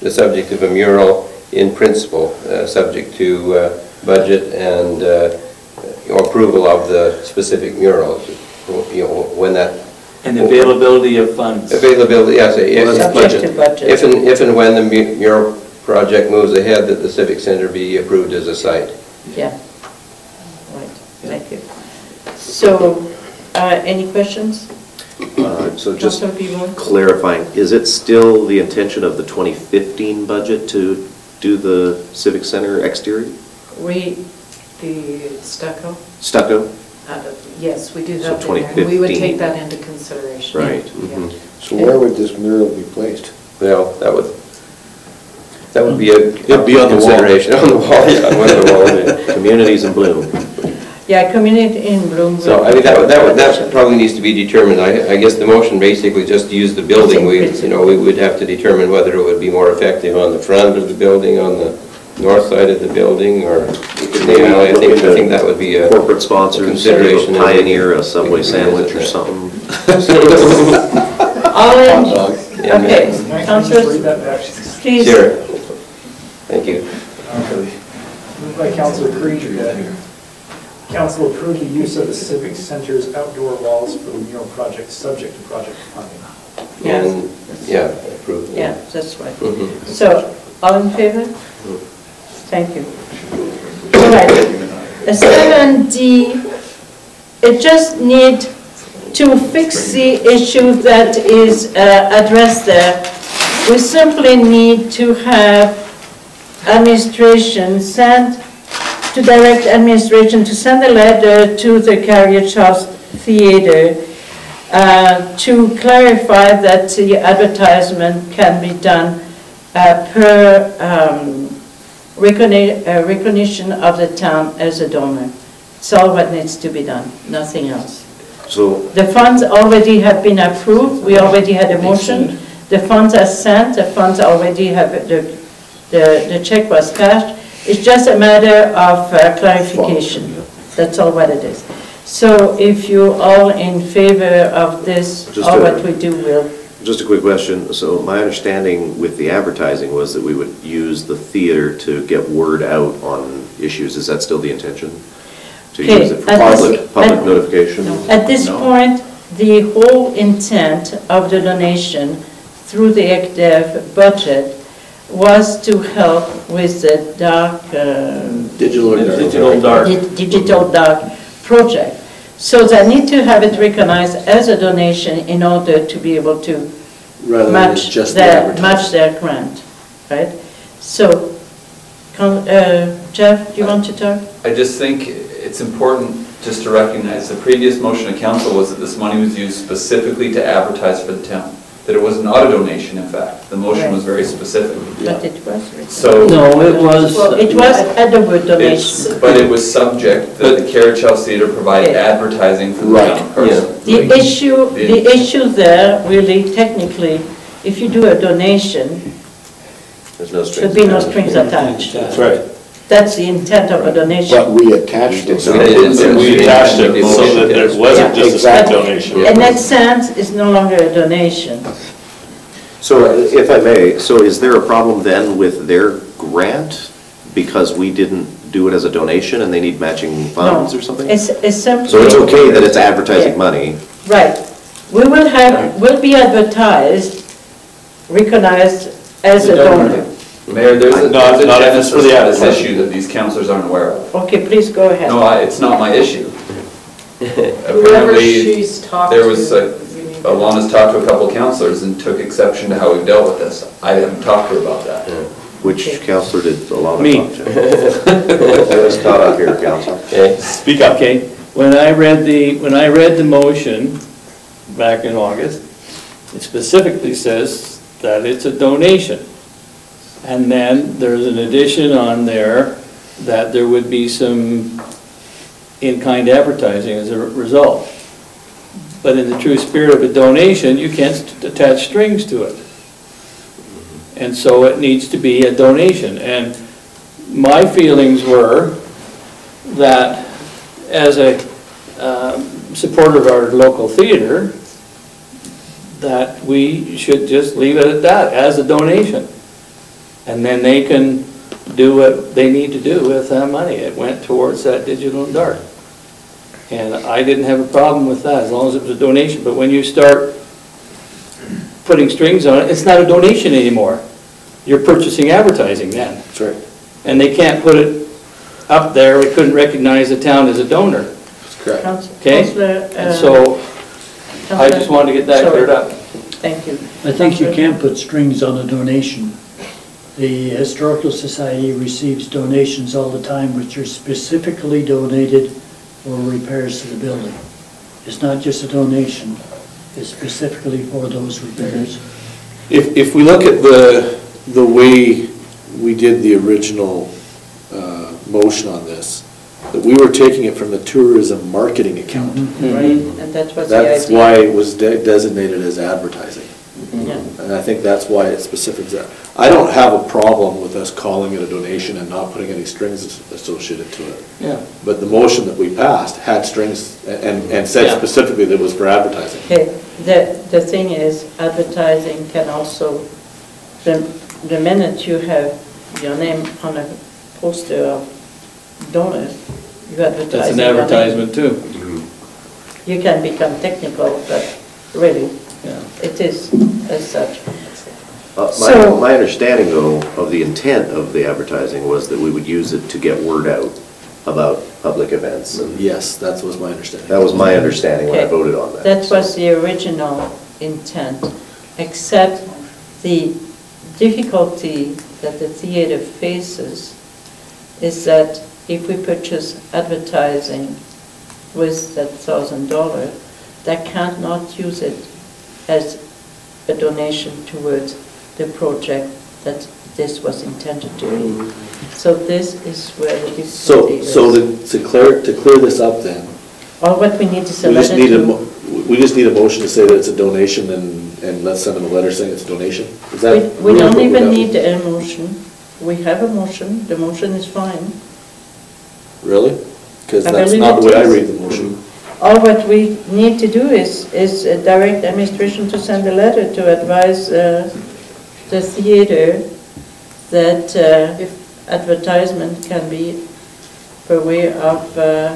the subject of a mural in principle, uh, subject to uh, budget and uh, approval of the specific murals, you know, when that And availability of funds. Availability, yes, if, Subject to budget. if and, if and when the mu- mural project moves ahead, that the Civic Center be approved as a site. Yeah. Right, thank you. So, uh, any questions? Uh, So just Councilor Peavoy? clarifying, is it still the intention of the 2015 budget to do the Civic Center exterior We, the stucco, stucco? Uh, yes, we do So have in there. We would 2015. take that into consideration. Right. Yeah. mhm. So where would this mural be placed? Well, that would, that would be a. It'd be on the wall. Consideration on the wall, yeah, on one of the walls. Communities in bloom. Yeah, community in Bloom. So, I mean, that, would- that, would- that probably needs to be determined. I, I guess the motion basically just to use the building. We, you know, we would have to determine whether it would be more effective on the front of the building, on the north side of the building, or in the alley. I think, I think that would be a. Corporate sponsors, Consideration maybe of- Pioneer, a Subway sandwich or something. All in, Hot. Yeah, okay, Can I just councillors, read that back? please. Sure. Thank you. Moved by Councilor Creed that council approve the use of the Civic Center's outdoor walls for the mural project, subject to project funding. And, yeah, approved. Yeah, that's right. Mhm. So, all in favor? Thank you. All right. The Seven D, it just need to fix the issue that is uh, addressed there. We simply need to have administration send, to direct administration to send a letter to the Carriage House Theater uh, to clarify that the advertisement can be done uh, per um, recognition of the town as a donor. It's all what needs to be done, nothing else. So The funds already have been approved, we already had a motion, the funds are sent, the funds already have, the, the the check was cashed. It's just a matter of uh, clarification, that's all what it is. So if you all in favor of this, Just all what we do will, Just a quick question. So my understanding with the advertising was that we would use the theater to get word out on issues. Is that still the intention? To Okay, use it for at this- public, public at- notification? At this point, the whole intent of the donation through the ECDEV budget was to help with the dark, uh, Digital Digital dark. di- digital dark project. So they need to have it recognized as a donation in order to be able to Rather than match just the their, advertising. match their grant, right? So, con- uh, Jeff, do you want to talk? I just think it's important just to recognize, the previous motion of council was that this money was used specifically to advertise for the town, that it was not a donation, in fact. The motion was very specific. But it was written. So. No, it was. Well, it was at the It's, donation. but it was subject that the Carriage House Theater provided Okay. advertising for the Right, town person. The issue, the The- issue there, really technically, if you do a donation, There's no strings should be no strings attached. That's right. That's the intent of a But donation. we attached it. We We And we attached it so that it wasn't just a straight donation. In that sense, it's no longer a donation. So if I may, so is there a problem then with their grant? Because we didn't do it as a donation and they need matching funds or something? It's, it's simply. So it's okay that it's advertising Yeah. money? Right. We will have, will be advertised, recognized as a donor. Mayor, there's a Not- there's a not if it's genesis for the to this advertising. issue that these councilors aren't aware of. Okay, please go ahead. No, I- it's not my issue. Whoever Apparently, she's talked to. there was a- we need to- Alana's talked to a couple councilors and took exception to how we've dealt with this. I haven't talked to her about that. Which counselor did Alana Me. talk to? Let us caught up here, counselor. Okay, Speak up. Okay, when I read the, when I read the motion back in August, it specifically says that it's a donation. And then there's an addition on there that there would be some in-kind advertising as a result. But in the true spirit of a donation, you can't attach strings to it. And so it needs to be a donation. And my feelings were that as a um, supporter of our local theater, that we should just leave it at that, as a donation. And then they can do what they need to do with that money. It went towards that digital and dark. And I didn't have a problem with that, as long as it was a donation. But when you start putting strings on it, it's not a donation anymore. You're purchasing advertising then. That's right. And they can't put it up there, we couldn't recognize the town as a donor. That's correct. Council- Okay. Councillor, And uh, so I just wanted to get that sorry. cleared up. Thank you. I think you Councillor- can put strings on a donation. The Historical Society receives donations all the time which are specifically donated for repairs to the building. It's not just a donation, it's specifically for those repairs. If, if we look at the, the way we did the original uh, motion on this, that we were taking it from the tourism marketing account. Right, and that was the. That's why it was de- designated as advertising. Yeah. And I think that's why it's specific there. I don't have a problem with us calling it a donation and not putting any strings associated to it. Yeah. But the motion that we passed had strings and, and said Yeah. specifically that it was for advertising. Okay, the, the thing is, advertising can also, the, the minute you have your name on a poster of donors, you advertise. That's an your name. advertisement too. Mm-hmm. You can become technical, but really, Yeah. it is as such. Uh, So- My, my understanding though, of the intent of the advertising was that we would use it to get word out about public events. and Yes, that was my understanding. That was my understanding when I Okay. voted on that. That was the original intent, except the difficulty that the theater faces is that if we purchase advertising with that thousand dollar, they can't not use it as a donation towards the project that this was intended to be. Mm-hmm. So this is where the So, difficulty is. so to to clear, to clear this up then, All what we need is a we just letter need a, to... mo- we just need a motion to say that it's a donation and, and let's send them a letter saying it's a donation? Is that We we really don't what even got? need a motion. We have a motion, the motion is fine. Really? Because I that's believe not the way I is. read the motion. All what we need to do is, is uh, direct administration to send a letter to advise uh, the theater that uh, if advertisement can be per way of uh,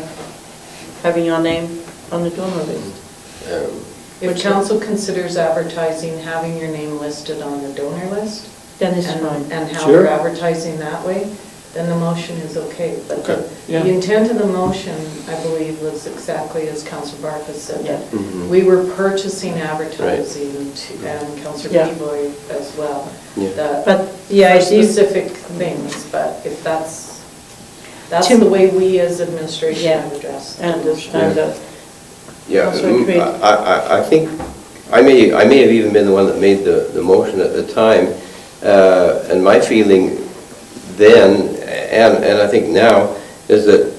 having your name on the donor list. Um, If council considers advertising, having your name listed on the donor list, Then it's and fine. and how Sure. we're advertising that way, then the motion is okay. But the Yeah. the intent of the motion, I believe, was exactly as Council Barfuss said, that Mhm. we were purchasing advertising to- and Council Yeah. Peavoy as well, Yeah. that But the for idea, specific things, but if that's, that's To- the way we as administration Yeah. have addressed. the and the motion. standard. Yeah, Councillor mm, Creed. I, I, I think, I may, I may have even been the one that made the, the motion at the time, uh, and my feeling then, and, and I think now, is that,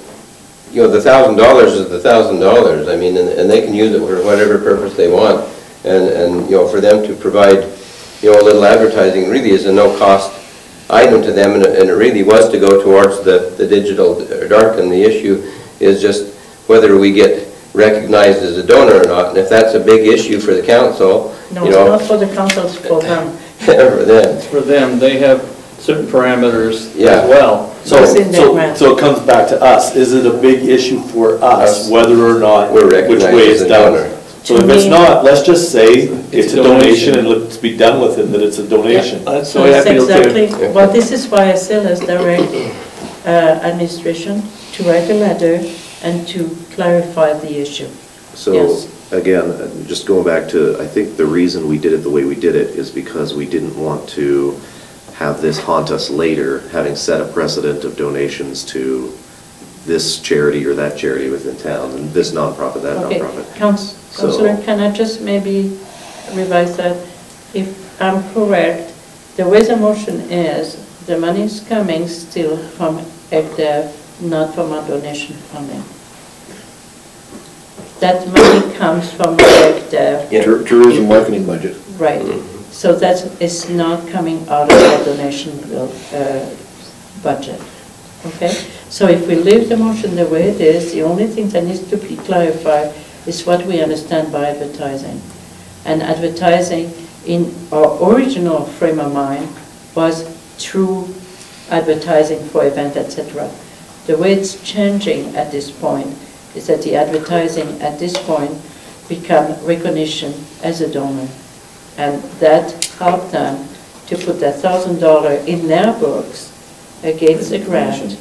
you know, the thousand dollars is the thousand dollars, I mean, and, and they can use it for whatever purpose they want, and, and, you know, for them to provide, you know, a little advertising really is a no-cost item to them, and it and it really was to go towards the, the digital dark, and the issue is just whether we get recognized as a donor or not, and if that's a big issue for the council, No, you it's know, not for the council, it's for them. for them. It's for them, they have certain parameters Yeah. as well. So, What's in that so, grant? so it comes back to us, is it a big issue for us, Us. whether or not, We're which recognized way as it's a done? So if it's not, let's just say it's a a donation donation. and let's be done with it, that it's a donation. That's So the way I it's exactly, well, this is why I still as direct uh, administration to write a letter and to clarify the issue. So, Yes. again, uh, just going back to, I think the reason we did it the way we did it is because we didn't want to have this haunt us later, having set a precedent of donations to this charity or that charity within town, and this nonprofit, that Okay, nonprofit. Couns- So- Councillor, can I just maybe revise that? If I'm correct, the way the motion is, the money is coming still from ECDF, not from our donation funding. That money comes from ECDF, Yeah. Tourism marketing budget. right. Mm-hmm. So that is not coming out of our donation bill, uh, budget. Okay? So if we leave the motion the way it is, the only thing that needs to be clarified is what we understand by advertising. And advertising in our original frame of mind was through advertising for event, etc. The way it's changing at this point is that the advertising at this point become recognition as a donor. And that helped them to put that thousand dollar in their books against the grant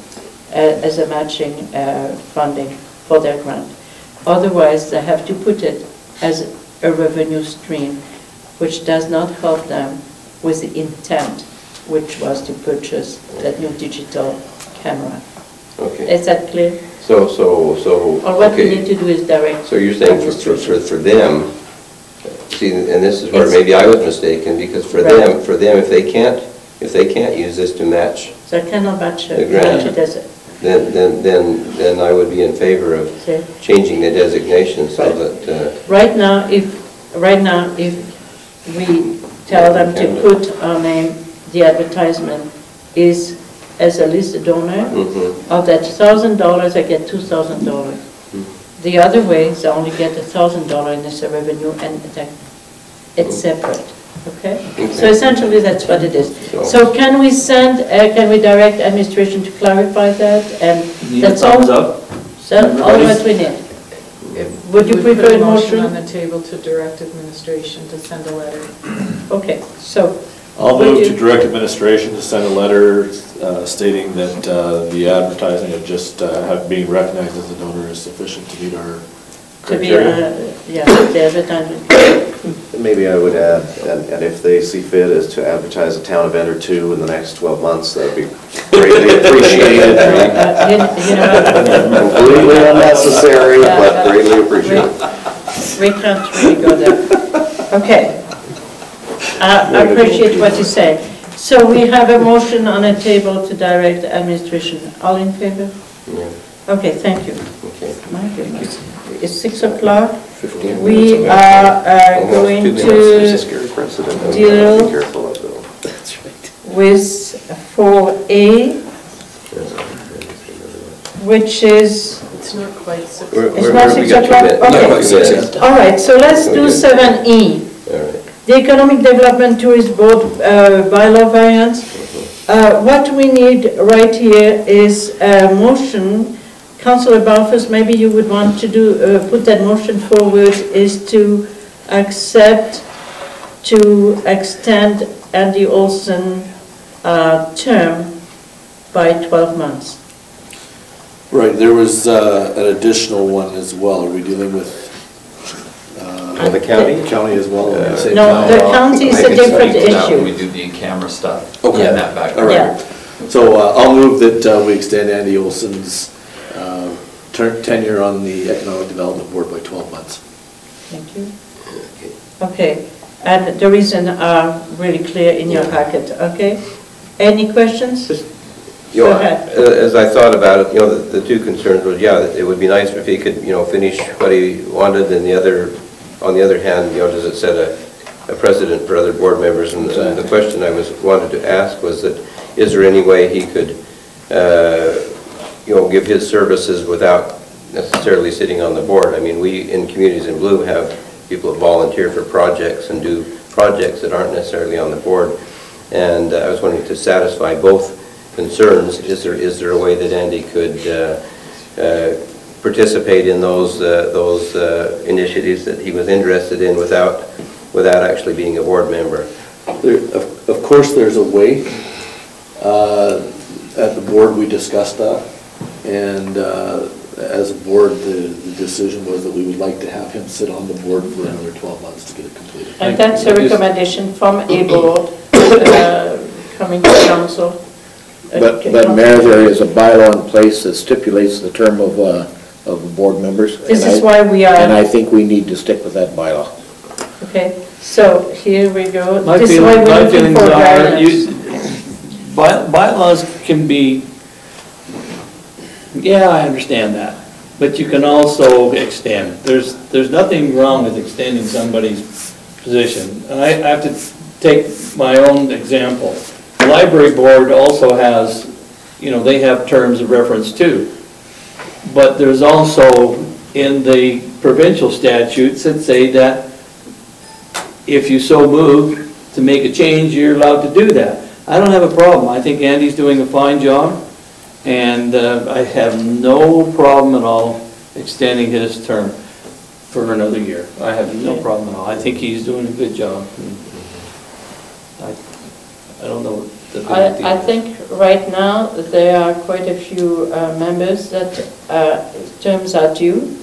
uh, as a matching uh, funding for their grant. Otherwise, they have to put it as a revenue stream, which does not help them with the intent, which was to purchase that new digital camera. Okay, Is that clear? so, so, so, Or what we need to do is direct. So you're saying for, for, for for them, see, and this is where It's- maybe I was mistaken, because for Right. them, for them, if they can't, if they can't use this to match, So I cannot match The it, grant. match it as a, then, then, then, then I would be in favor of say, changing the designation so Right. that, uh, Right now, if, right now, if we tell them to put our name, the advertisement is as a listed donor, mhm. of that thousand dollars, I get two thousand dollars. The other way is I only get a thousand dollar and it's a revenue and that- it's separate, okay? So essentially, that's what it is. So- So can we send, uh, can we direct administration to clarify that? And Need a that's all? thumbs up? That's all what we need. Would you We put prefer a a motion on motion? the table to direct administration to send a letter. Okay, so, I'll Would move to direct administration to send a letter uh, stating that uh, the advertising of just uh, have- being recognized as a donor is sufficient to meet our to be, criteria. uh, yeah, the advertisement. Maybe I would add, and and if they see fit, is to advertise a town event or two in the next 12 months, that would be greatly appreciated. Uh, You you know, Completely unnecessary, but greatly appreciated. we can't really go there. Okay. I I appreciate what you say. So we have a motion on the table to direct administration. All in favor? Yeah, Okay, thank you. okay. My goodness. It's six o'clock. 15 We are uh, going two minutes. It's a to. We deal- gotta Be careful of though. with 4A, which is, It's not quite six. We're- It's not six got two o'clock? Okay. Yeah, two minutes. all right, so let's do 7E. All right. The Economic Development Tourist Board uh, bylaw variance. Uh, What we need right here is a motion. Councillor Barfuss, maybe you would want to do, uh, put that motion forward, is to accept, to extend Andy Olson uh, term by 12 months. Right, there was uh, an additional one as well. Are we dealing with the county? county as well? Same No, time? the county is I a can different speak to that when We issue. do the in-camera stuff. Okay. In that All background. right. So uh, I'll move that uh, we extend Andy Olson's uh, ter- tenure on the Economic Development Board by 12 months. Thank you. Okay, and the reason are really clear in your packet, okay? Any questions? You know, Go ahead. As I thought about it, you know, the the two concerns was, yeah, it would be nice if he could, you know, finish what he wanted, and the other, on the other hand, you know, does it set a a precedent for other board members? And and the question I was, wanted to ask was that, is there any way he could, uh, you know, give his services without necessarily sitting on the board? I mean, we, in Communities in Bloom, have people that volunteer for projects and do projects that aren't necessarily on the board. And uh, I was wanting to satisfy both concerns. Is there, is there a way that Andy could uh, uh, participate in those, uh, those uh, initiatives that he was interested in without, without actually being a board member? There, of, of course, there's a way. Uh, At the board, we discussed that, and uh, as a board, the, the decision was that we would like to have him sit on the board for another 12 months to get it completed. And that's a recommendation from a board uh, coming to council. But, but Mayor, there is a bylaw in place that stipulates the term of, uh, of the board members. This and is I- why we are- And I think we need to stick with that bylaw. okay, so here we go. My This is why feeling- we're my looking feelings for are, variance. you- by- bylaws can be, yeah, I understand that, but you can also extend. There's, there's nothing wrong with extending somebody's position. And I I have to take my own example. The library board also has, you know, they have terms of reference too. But there's also in the provincial statutes that say that if you so move to make a change, you're allowed to do that. I don't have a problem. I think Andy's doing a fine job, and uh, I have no problem at all extending his term for another year. I have no problem at all. I think he's doing a good job. I I don't know. What the big I, I think right now, there are quite a few uh, members that uh, terms are due.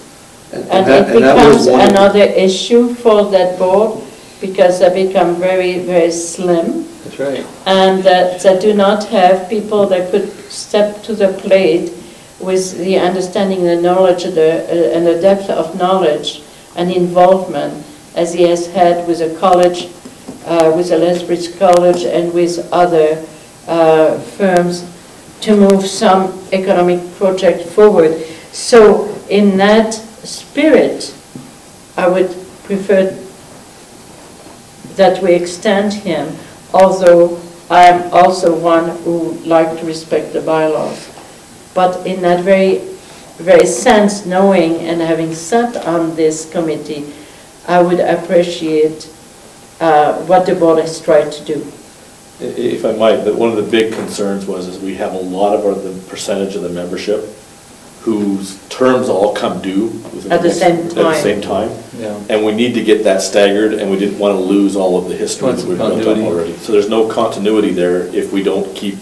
And that- it that was becomes of- another issue for that board because they become very, very slim. That's right. and that they do not have people that could step to the plate with the understanding, the knowledge, the, uh, and the depth of knowledge and involvement as he has had with a college, uh, with the Lethbridge College and with other uh, firms to move some economic project forward. So in that spirit, I would prefer that we extend him, although I am also one who like to respect the bylaws. But in that very, very sense, knowing and having sat on this committee, I would appreciate uh, what the board has tried to do. If I might, but one of the big concerns was, is we have a lot of our, the percentage of the membership whose terms all come due. within At the next- same At time. the same time. Yeah. And we need to get that staggered, and we didn't want to lose all of the history that we've built up already. So there's no continuity there if we don't keep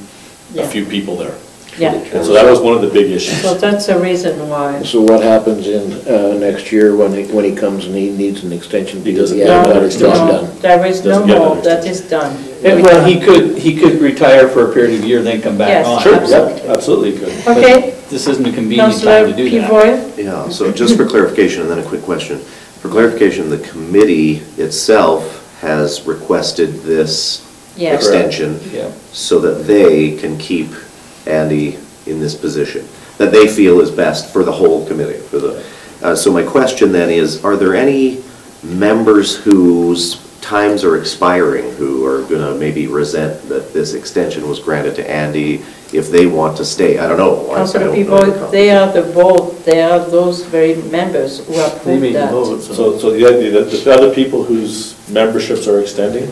a few people there. Yeah, And so that was one of the big issues. so that's the reason why. So what happens in, uh, next year when he, when he comes and he needs an extension? He because doesn't he get hasn't got another his job No, done? There is no Doesn't get more, that is done. And, Well, he could, he could retire for a period of a year, then come back Yes. on. Sure, Absolutely. yeah, absolutely could. Okay, This isn't a convenient Councillor time to do that. Peavoy? Yeah, so just for clarification, and then a quick question. For clarification, the committee itself has requested this Yes. extension Yeah. so that they can keep Andy in this position, that they feel is best for the whole committee, for the, uh, so my question then is, are there any members whose times are expiring, who are gonna maybe resent that this extension was granted to Andy if they want to stay? I don't know. I- I don't know the they are the vote. they are those very members who They approved that. vote, So, so the, the, the other people whose memberships are extending,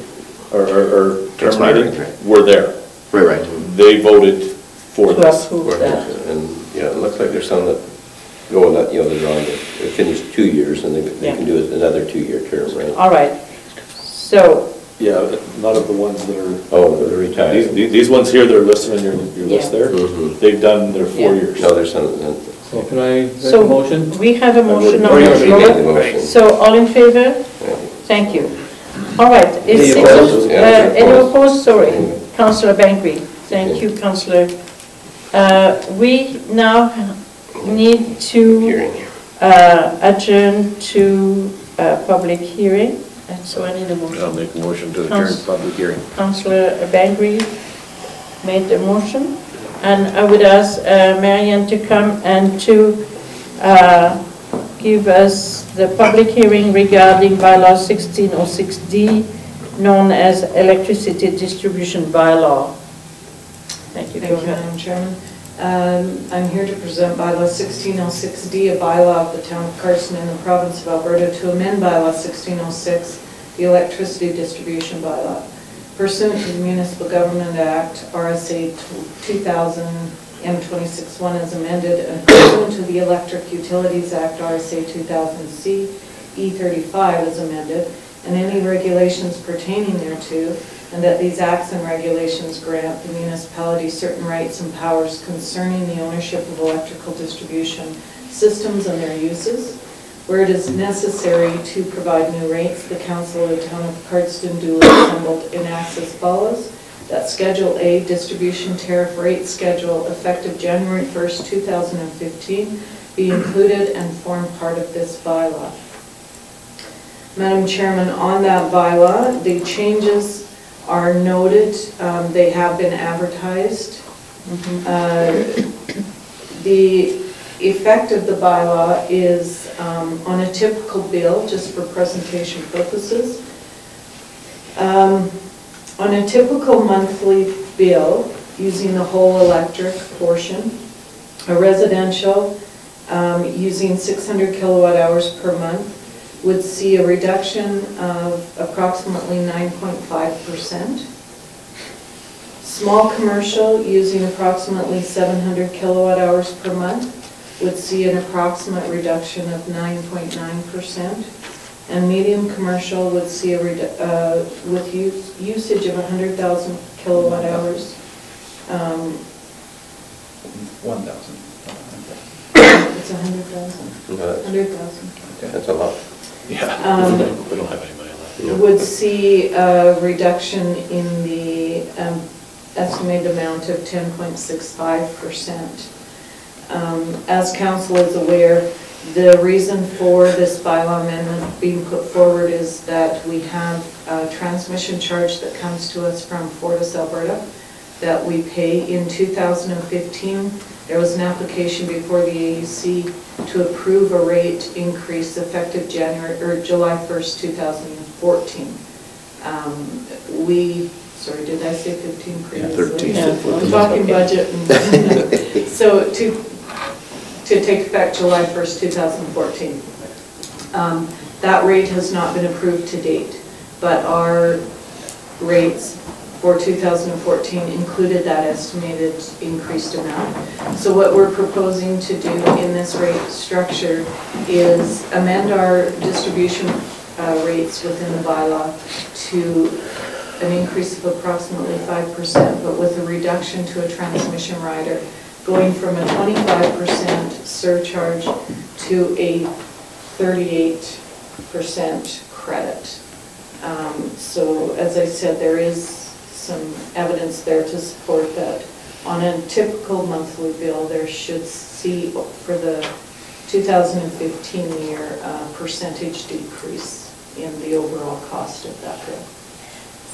or, or or terminating, right. were there. Right, right. They voted for To this. approve that. And, yeah, it looks like there's some that go on that, you know, they're on, they finish two years and they they can do it another two-year term, right? All right, so, Yeah, not of the ones that are. Oh, they're These, retired. these ones here, they're listed on your, your list Yeah. there, Mhm. they've done their four Yeah. years. No, there's some, So can I make So- a motion? we have a motion Or on you the already floor. made the motion. So, all in favor? Thank you. All right. is Any six opposed? of- Yeah, uh, Any opposed. opposed, sorry. Councillor Bengry, thank you, Councillor. Uh, We now need to uh, adjourn to uh, public hearing, and so I need a motion. make a motion to adjourn Couns- public hearing. Councillor Bengry made the motion, and I would ask uh, Marian to come and to uh, give us the public hearing regarding bylaw 1606D, known as electricity distribution bylaw. Thank you. Thank you. Madam Chairman. Um, I'm here to present bylaw 1606D, a bylaw of the town of Cardston in the province of Alberta to amend bylaw 1606, the electricity distribution bylaw. Pursuant to the Municipal Government Act, RSA 2000 M26-1 as amended, and pursuant to the Electric Utilities Act, RSA 2000C E35 as amended, and any regulations pertaining thereto, and that these acts and regulations grant the municipality certain rights and powers concerning the ownership of electrical distribution systems and their uses. Where it is necessary to provide new rates, the council of the town of Cardston duly assembled enacts as follows. That Schedule A distribution tariff rate schedule effective January 1st, 2015 be included and form part of this bylaw. Madam Chairman, on that bylaw, the changes are noted, um, they have been advertised. Uh, The effect of the bylaw is um, on a typical bill, just for presentation purposes. Um, On a typical monthly bill, using the whole electric portion, a residential, um, using 600 kilowatt hours per month, would see a reduction of approximately 9.5%. Small commercial, using approximately 700 kilowatt hours per month, would see an approximate reduction of 9.9%. And medium commercial would see a, redu- uh, with use- usage of 100,000 kilowatt hours, um, 1,000. it's 100,000, Uh, 100,000. That's a lot. Yeah. Um, We don't have any money left. would see a reduction in the um, estimated amount of 10.65%. Um, As council is aware, the reason for this bylaw amendment being put forward is that we have a transmission charge that comes to us from Fortis Alberta that we pay in 2015. There was an application before the AUC to approve a rate increase effective January, or July 1st, 2014. Um, We, sorry, did I say 15 previously? 13. Yeah. I'm talking budget. and- So to, to take effect July 1st, 2014. Um, That rate has not been approved to date, but our rates for 2014 included that estimated increased amount. So what we're proposing to do in this rate structure is amend our distribution uh, rates within the bylaw to an increase of approximately 5%, but with a reduction to a transmission rider, going from a 25% surcharge to a 38% credit. Um, So as I said, there is some evidence there to support that on a typical monthly bill, there should see for the 2015 year, a percentage decrease in the overall cost of that bill.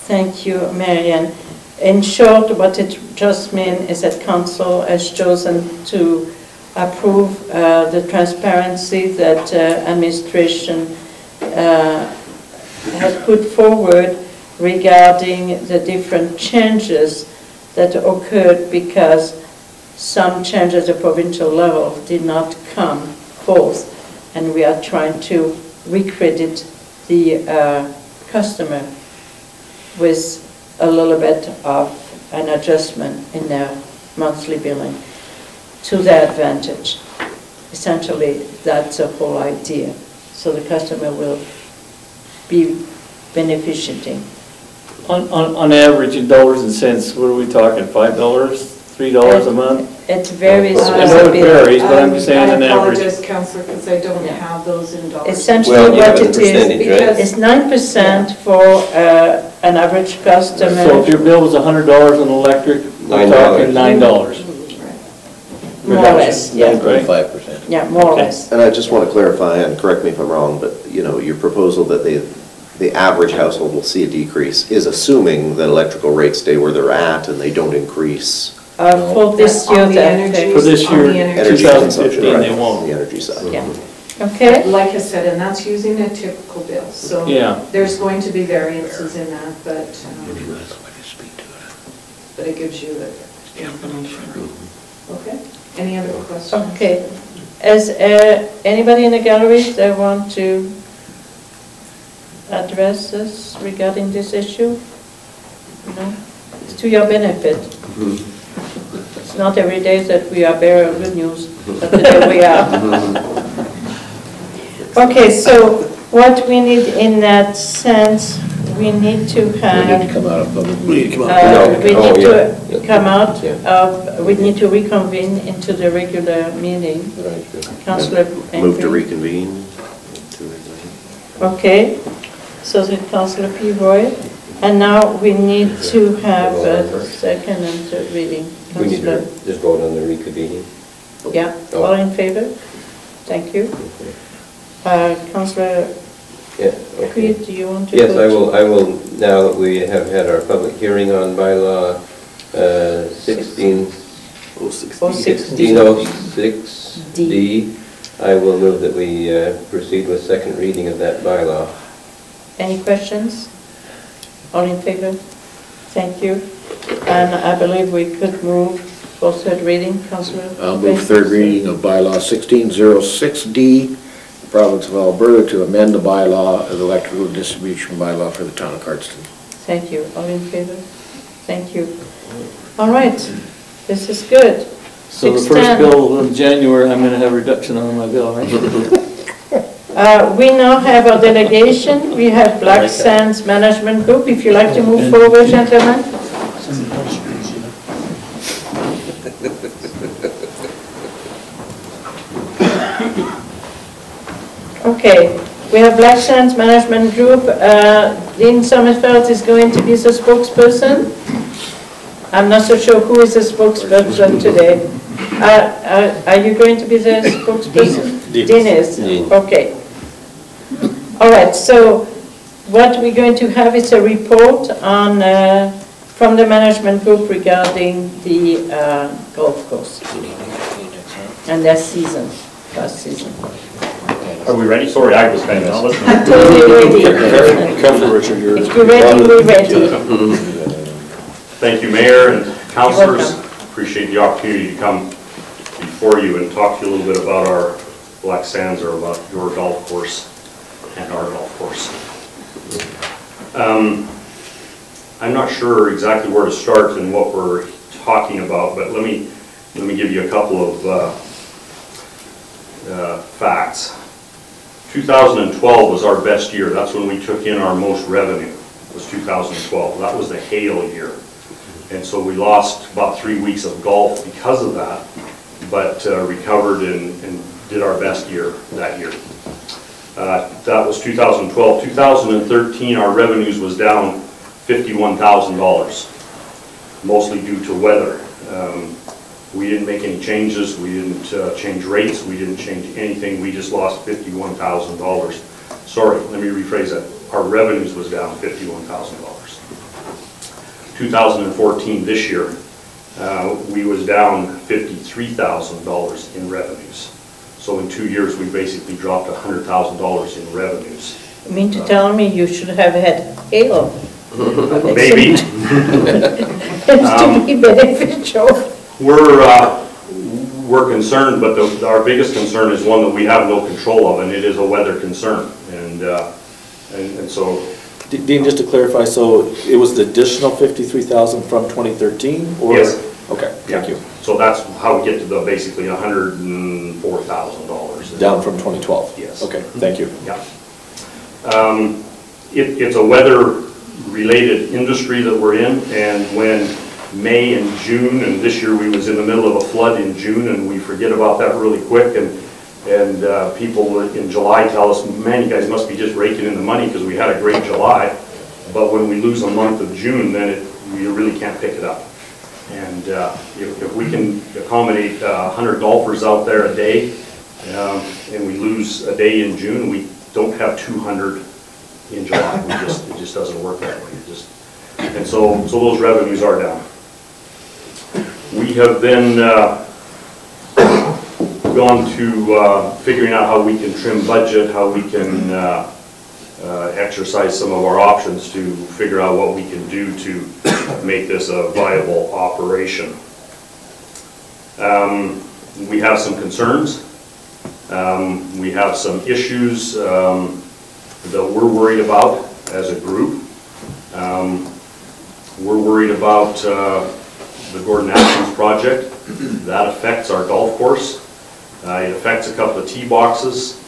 Thank you, Marian. In short, what it just means is that council has chosen to approve uh, the transparency that uh, administration uh, has put forward regarding the different changes that occurred because some changes at the provincial level did not come forth, and we are trying to recredit the uh, customer with a little bit of an adjustment in their monthly billing to their advantage. Essentially, that's the whole idea. So the customer will be benefiting. On, on, on average, in dollars and cents, what are we talking, five dollars, three dollars a month? It varies I with know it varies, but I'm just saying an I average. apologize, Counselor, because I don't Yeah. have those in dollars. Essentially, Well, you have what a it is, percentage, right? is nine percent for uh, an average customer. So if customer, your bill was a hundred dollars on electric, we're Nine talking dollars. nine dollars. more or less, yeah, Right. Five percent. yeah, more or Okay. less. And I just want to clarify, and correct me if I'm wrong, but, you know, your proposal that the, the average household will see a decrease is assuming that electrical rates stay where they're at and they don't increase Uh, For this On year, the that energy- affects- For this On the year, energy. energy 2015, consumption, they won't. on the energy side. Yeah. Okay, Like I said, and that's using a typical bill, so Yeah. there's going to be variances in that, but, um, but it gives you the information. Okay, any other questions? okay. Is uh, anybody in the gallery that want to address us regarding this issue? No? It's to your benefit. It's not every day that we are bearer of good news, but today we are. Okay, so what we need in that sense, we need to We need have to come out of public. We need to come Uh, No, We oh, need yeah, to yeah. come out Yeah. of, we need to reconvene into the regular meeting. Councillor Move to Henry. reconvene. to reconvene. Okay, so the Councillor Peavoy. And now we need to have a second and third reading. We need to just vote on the reconvening. yeah, all in favor? Thank you. Uh, Councillor Yeah, okay. Creed, do you want to? Yes, I will, I will, now that we have had our public hearing on bylaw uh, 16, Oh, six- Oh, six. 1606D, I will move that we uh, proceed with second reading of that bylaw. Any questions? All in favor? Thank you. And I believe we could move for third reading, Councillor. I'll move third reading of bylaw sixteen zero six D the province of Alberta to amend the bylaw, of the electrical distribution bylaw for the town of Cardston. Thank you. All in favor? Thank you. All right, this is good. So the first 610. bill in January, I'm gonna have reduction on my bill, right? Uh, We now have our delegation. We have Black Sands Management Group. If you like to move forward, gentlemen. Some questions, you know. Okay, we have Black Sands Management Group. Uh, Dean Sommerfeld is going to be the spokesperson. I'm not so sure who is the spokesperson today. Uh, uh, Are you going to be the spokesperson? Dean is, okay. All right, so what we're going to have is a report on, uh, from the management group regarding the uh, golf course and their season, last season. Are we ready? Sorry, I was kind of not listening. Totally ready. Careful, Richard, you're. If you're ready, we're ready. Thank you, Mayor and councilors. welcome. Appreciate the opportunity to come before you and talk to you a little bit about our Black Sands or about your golf course and our golf course. Um, I'm not sure exactly where to start and what we're talking about, but let me, let me give you a couple of uh, uh, facts. 2012 was our best year. That's when we took in our most revenue, was 2012. That was the hail year. And so we lost about three weeks of golf because of that, but uh, recovered and and did our best year that year. Uh, That was 2012. 2013, our revenues was down $51,000, mostly due to weather. Um, We didn't make any changes, we didn't uh, change rates, we didn't change anything, we just lost $51,000. Sorry, let me rephrase that. Our revenues was down $51,000. 2014, this year, uh, we was down $53,000 in revenues. So in two years, we basically dropped $100,000 in revenues. You mean to tell me you should have had hail? Maybe. It's to be beneficial. We're, uh, we're concerned, but the- our biggest concern is one that we have no control of, and it is a weather concern. And, uh, and and so Dean, just to clarify, so it was the additional 53,000 from 2013? or- Yes. Okay, thank you. So that's how we get to the basically $104,000. Down from 2012? Yes. Okay, thank you. Yeah. Um, It, it's a weather-related industry that we're in, and when May and June, and this year we was in the middle of a flood in June, and we forget about that really quick, and, and uh, people in July tell us, man, you guys must be just raking in the money because we had a great July, but when we lose a month of June, then it, we really can't pick it up. And uh, if, if we can accommodate uh, 100 golfers out there a day, um, and we lose a day in June, we don't have 200 in July. We just, it just doesn't work that way. It just, and so, so those revenues are down. We have then uh, gone to uh, figuring out how we can trim budget, how we can uh, exercise some of our options to figure out what we can do to make this a viable operation. Um, We have some concerns. Um, We have some issues um, that we're worried about as a group. Um, We're worried about uh, the Gordon Atkins project. That affects our golf course. Uh, It affects a couple of tee boxes.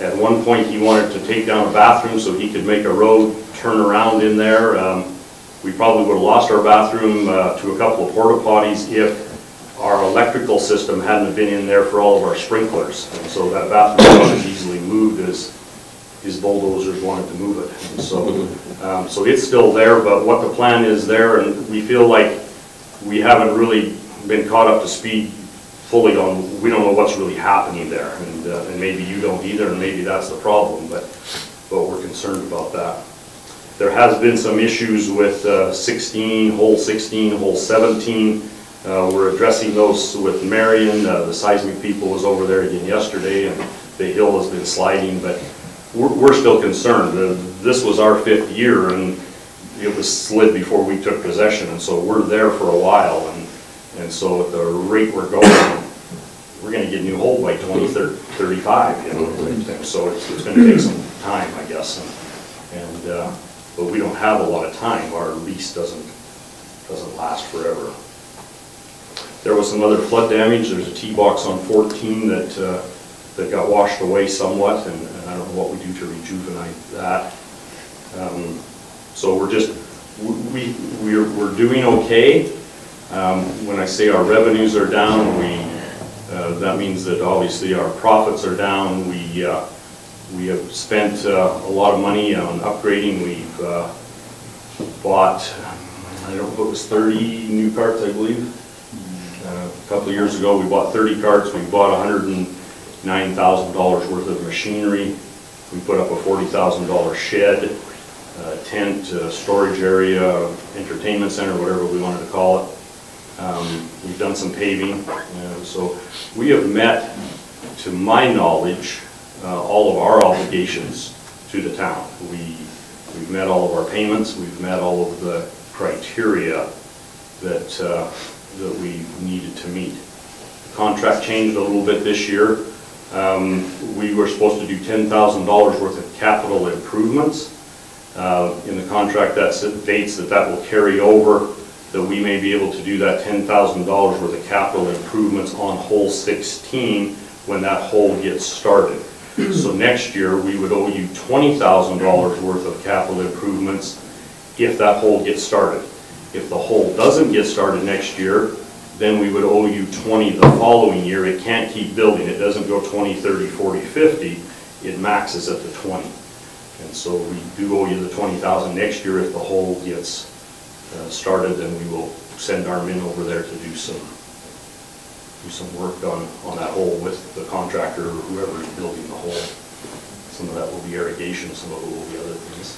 At one point, he wanted to take down a bathroom so he could make a road turn around in there. Um, We probably would have lost our bathroom uh, to a couple of porta potties if our electrical system hadn't been in there for all of our sprinklers. And so that bathroom wasn't easily moved as his bulldozers wanted to move it. And so, um, so it's still there, but what the plan is there, and we feel like we haven't really been caught up to speed fully on, we don't know what's really happening there. And, uh, and maybe you don't either, and maybe that's the problem, but, but we're concerned about that. There has been some issues with uh, 16, hole 16, hole 17. Uh, We're addressing those with Marian. Uh, The seismic people was over there again yesterday, and the hill has been sliding, but we're, we're still concerned. This was our fifth year, and it was slid before we took possession, and so we're there for a while, and, and so at the rate we're going, we're gonna get a new hole by 2035, you know, type thing. so it's, it's gonna take some time, I guess, and, and, uh, but we don't have a lot of time, our lease doesn't, doesn't last forever. There was some other flood damage, there's a T-box on 14 that, uh, that got washed away somewhat, and and I don't know what we do to rejuvenate that. Um, So we're just, we, we're, we're doing okay. Um, When I say our revenues are down, we, uh, that means that obviously our profits are down. We, uh, we have spent uh, a lot of money on upgrading. We've uh, bought, I don't know, it was 30 new carts, I believe. Uh, A couple of years ago, we bought 30 carts. We bought $109,000 worth of machinery. We put up a $40,000 shed, uh, tent, uh, storage area, entertainment center, whatever we wanted to call it. Um, We've done some paving, uh, so we have met, to my knowledge, uh, all of our obligations to the town. We, we've met all of our payments, we've met all of the criteria that, uh, that we needed to meet. The Contract changed a little bit this year. Um, We were supposed to do $10,000 worth of capital improvements. Uh, In the contract, that states that that will carry over, that we may be able to do that $10,000 worth of capital improvements on hole 16 when that hole gets started. So next year, we would owe you $20,000 worth of capital improvements if that hole gets started. If the hole doesn't get started next year, then we would owe you 20 the following year. It can't keep building. It doesn't go 20, 30, 40, 50. It maxes at the 20. And so we do owe you the 20,000 next year if the hole gets uh, started, then we will send our men over there to do some, do some work on, on that hole with the contractor or whoever is building the hole. Some of that will be irrigation, some of it will be other things.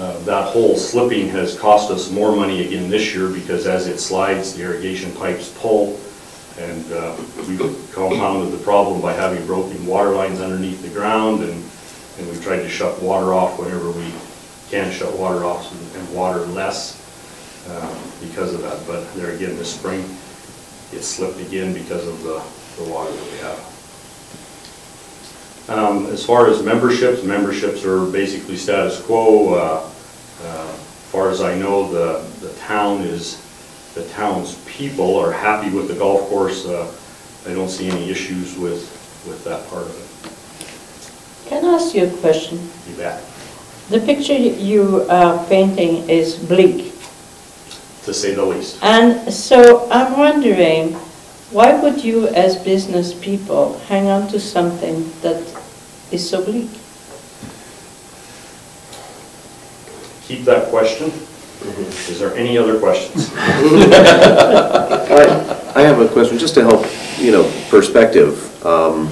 Uh, That hole slipping has cost us more money again this year because as it slides, the irrigation pipes pull. And uh, we've compounded the problem by having broken water lines underneath the ground and, and we've tried to shut water off whenever we can shut water off and- and water less um, because of that. But there again, this spring, it slipped again because of the, the water that we have. Um, As far as memberships, memberships are basically status quo. Uh, uh, As far as I know, the, the town is, the town's people are happy with the golf course. Uh, I don't see any issues with, with that part of it. Can I ask you a question? You bet. The picture you are painting is bleak. To say the least. And so I'm wondering, why would you as business people hang on to something that is so bleak? Keep that question. Is there any other questions? I I have a question, just to help, you know, perspective. Um,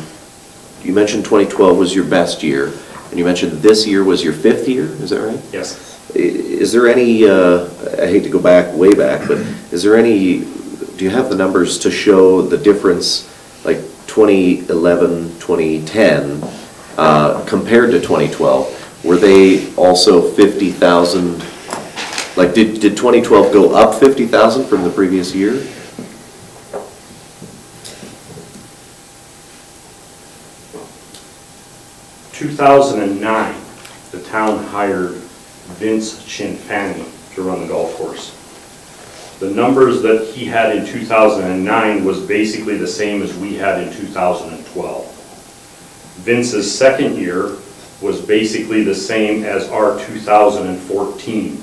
You mentioned 2012 was your best year, and you mentioned this year was your fifth year, is that right? Yes. Is there any, uh, I hate to go back, way back, but is there any, do you have the numbers to show the difference, like 2011, 2010, uh, compared to 2012? Were they also 50,000, like, did did 2012 go up 50,000 from the previous year? Two thousand and nine, the town hired Vince Chinfani to run the golf course. The numbers that he had in two thousand and nine was basically the same as we had in two thousand and twelve. Vince's second year was basically the same as our 2014.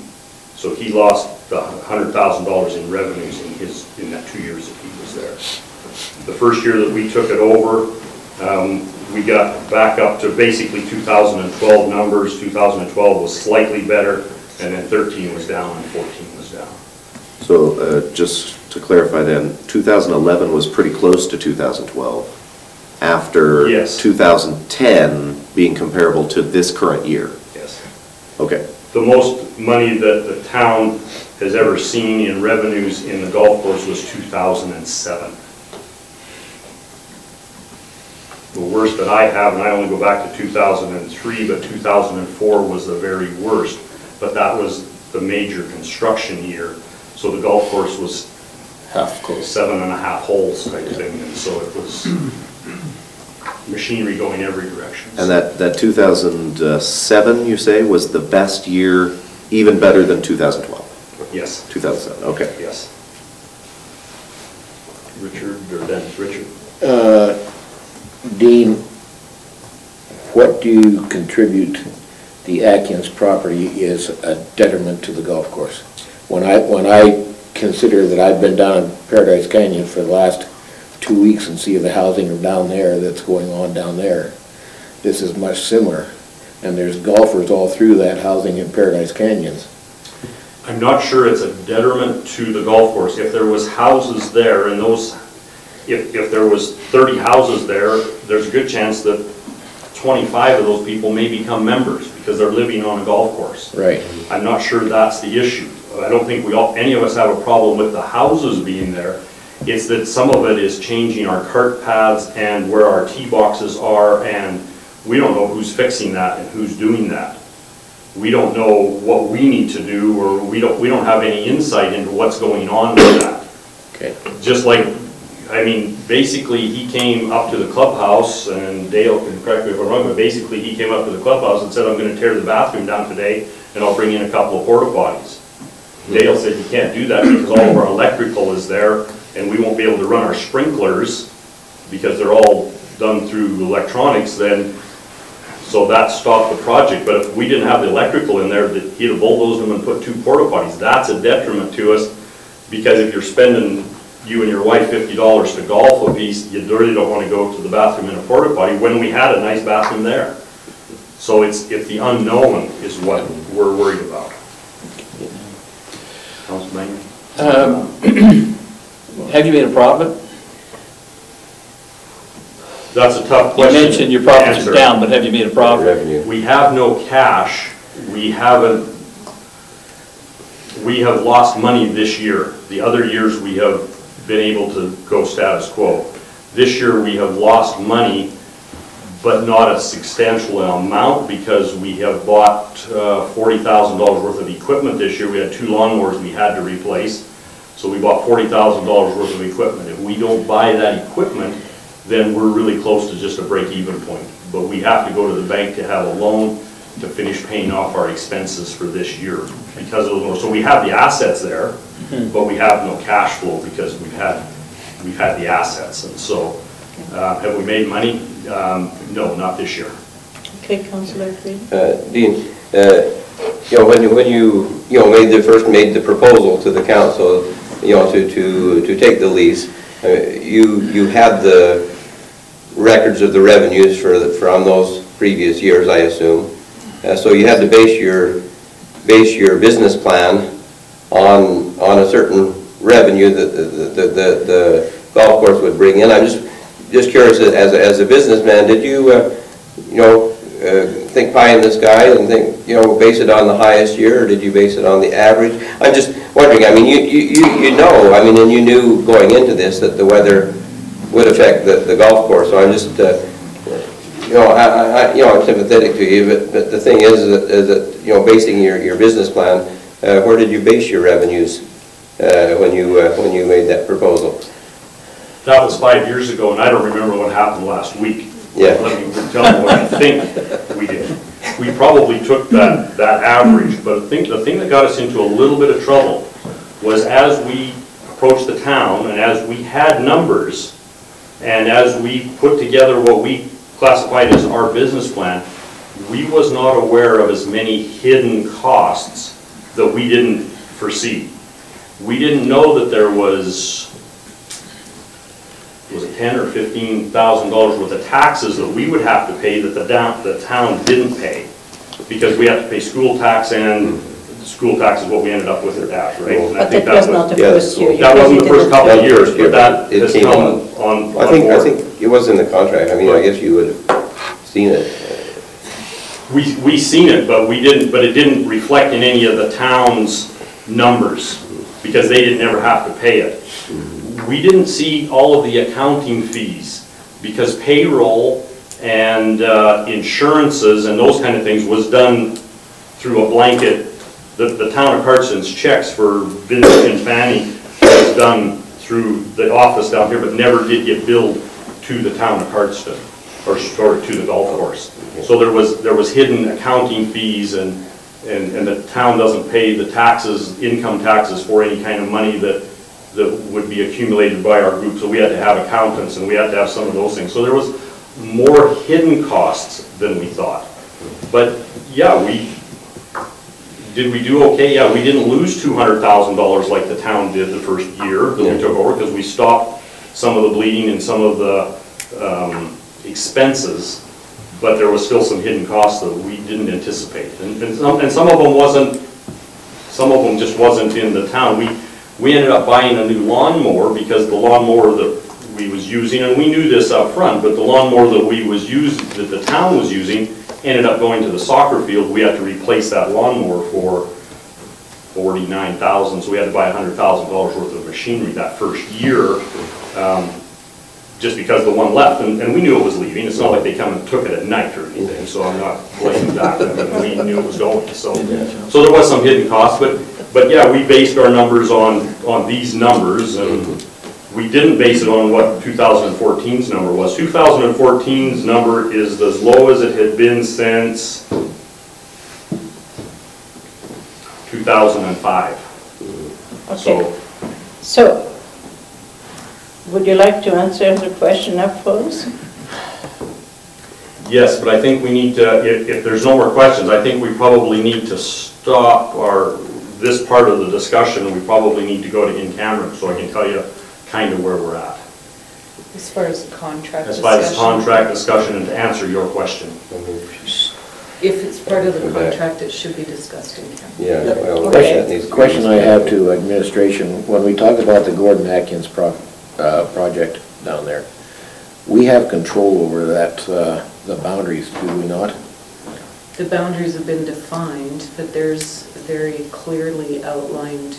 So he lost the $100,000 in revenues in his, in that two years that he was there. The first year that we took it over, um, we got back up to basically 2012 numbers. 2012 was slightly better, and then 13 was down and 14 was down. So uh, just to clarify then, 2011 was pretty close to 2012, after Yes. 2010 being comparable to this current year? Yes. Okay. The most money that the town has ever seen in revenues in the golf course was 2007. The worst that I have, and I only go back to 2003, but 2004 was the very worst. But that was the major construction year. So the golf course was Half close. seven and a half holes type thing, and so it was machinery going every direction. And that, that 2007, you say, was the best year, even better than 2012? Yes, 2007, okay. yes. Richard, or then, Richard? Uh, Dean, what do you contribute the Atkins property is a detriment to the golf course? When I, when I consider that I've been down in Paradise Canyon for the last two weeks and see the housing down there that's going on down there, this is much similar. And there's golfers all through that housing in Paradise Canyons. I'm not sure it's a detriment to the golf course. If there was houses there and those, if, if there was 30 houses there, there's a good chance that 25 of those people may become members because they're living on a golf course. Right. I'm not sure that's the issue. I don't think we all, any of us have a problem with the houses being there. It's that some of it is changing our cart paths and where our tee boxes are, and we don't know who's fixing that and who's doing that. We don't know what we need to do, or we don't, we don't have any insight into what's going on with that. Okay. Just like, I mean, basically, he came up to the clubhouse, and Dale can correct me if I'm wrong, but basically, he came up to the clubhouse and said, I'm gonna tear the bathroom down today, and I'll bring in a couple of porta potties. Dale said, you can't do that because all of our electrical is there, and we won't be able to run our sprinklers, because they're all done through electronics, then, so that stopped the project. But if we didn't have the electrical in there, that he'd have bulldozed them and put two porta potties. That's a detriment to us, because if you're spending, you and your wife, fifty dollars to golf a piece, you really don't want to go to the bathroom in a porta potty, when we had a nice bathroom there. So it's, it's the unknown is what we're worried about. Councilman Um, Have you made a profit? That's a tough You question. mentioned your to profits answer. are down, but have you made a profit? Revenue. We have no cash, we haven't, we have lost money this year. The other years, we have been able to go status quo. This year, we have lost money, but not a substantial amount, because we have bought uh, $40,000 worth of equipment this year. We had two lawnmowers we had to replace, so we bought $40,000 worth of equipment. If we don't buy that equipment, then we're really close to just a break-even point. But we have to go to the bank to have a loan to finish paying off our expenses for this year because of those. So we have the assets there, but we have no cash flow because we've had, we've had the assets. And so, uh, have we made money? Um, No, not this year. Okay, Councillor Creed? Uh, Dean, uh, you know, when you, when you, you know, made the, first made the proposal to the council, you know, to, to, to take the lease, uh, you, you had the records of the revenues for, the- from those previous years, I assume. Uh, So you had to base your, base your business plan on, on a certain revenue that the, the, the the golf course would bring in. I'm just, just curious, as, a- as a businessman, did you, uh, you know, uh, think pie in the sky and think, you know, base it on the highest year, or did you base it on the average? I'm just wondering, I mean, you, you, you know, I mean, and you knew going into this that the weather would affect the, the golf course, so I'm just, uh, you know, I, I- I, you know, I'm sympathetic to you, but, but the thing is, that- is that, you know, basing your, your business plan, uh, where did you base your revenues uh, when you, uh, when you made that proposal? That was five years ago, and I don't remember what happened last week. Yeah. Let me tell you what I think we did. We probably took that, that average, but I think, the thing that got us into a little bit of trouble was as we approached the town, and as we had numbers, and as we put together what we classified as our business plan, we was not aware of as many hidden costs that we didn't foresee. We didn't know that there was was it ten or fifteen thousand dollars worth of taxes that we would have to pay that the down, the town didn't pay. Because we have to pay school tax and, school tax is what we ended up with at that, right? And I But think that was that not the yeah, first year. That wasn't the first couple of years, but that It has came come on. on, I on think, I board. think it was in the contract, I mean, I guess you would have seen it. We, we seen it, but we didn't, but it didn't reflect in any of the town's numbers, because they didn't ever have to pay it. We didn't see all of the accounting fees, because payroll and uh, insurances and those kind of things was done through a blanket, the, the town of Cardston's checks for Vincent and Fanny was done through the office down here, but never did get billed to the town of Cardston, or, or to the golf course. So there was, there was hidden accounting fees and, and, and the town doesn't pay the taxes, income taxes for any kind of money that, that would be accumulated by our group, so we had to have accountants and we had to have some of those things. So there was more hidden costs than we thought. But, yeah, we, did we do okay? Yeah, we didn't lose two hundred thousand dollars like the town did the first year that we took over, because we stopped some of the bleeding and some of the um, expenses, but there was still some hidden costs that we didn't anticipate. And and some, and some of them wasn't, some of them just wasn't in the town. We, we ended up buying a new lawnmower because the lawnmower that we was using, and we knew this up front, but the lawnmower that we was using, that the town was using, ended up going to the soccer field. We had to replace that lawnmower for forty-nine thousand, so we had to buy a hundred thousand dollars worth of machinery that first year, um, just because the one left, and, and we knew it was leaving. It's not like they come and took it at night or anything, so I'm not blaming that. I mean, We knew it was going, so. So there was some hidden cost, but, but yeah, we based our numbers on, on these numbers, and we didn't base it on what 2014's number was. 2014's number is as low as it had been since 2005. Okay, So, so, would you like to answer the question up close? yes, but I think we need to, if, if there's no more questions, I think we probably need to stop our, this part of the discussion, we probably need to go to in camera, so I can tell you kind of where we're at. As far as the contract As discussion. far as contract discussion and to answer your question. If it's part of the contract, it should be discussed in camera. Yeah, well, Okay. that needs to be Question I have to administration, when we talk about the Gordon Atkins pro, uh, project down there, we have control over that, uh, the boundaries, do we not? The boundaries have been defined, but there's very clearly outlined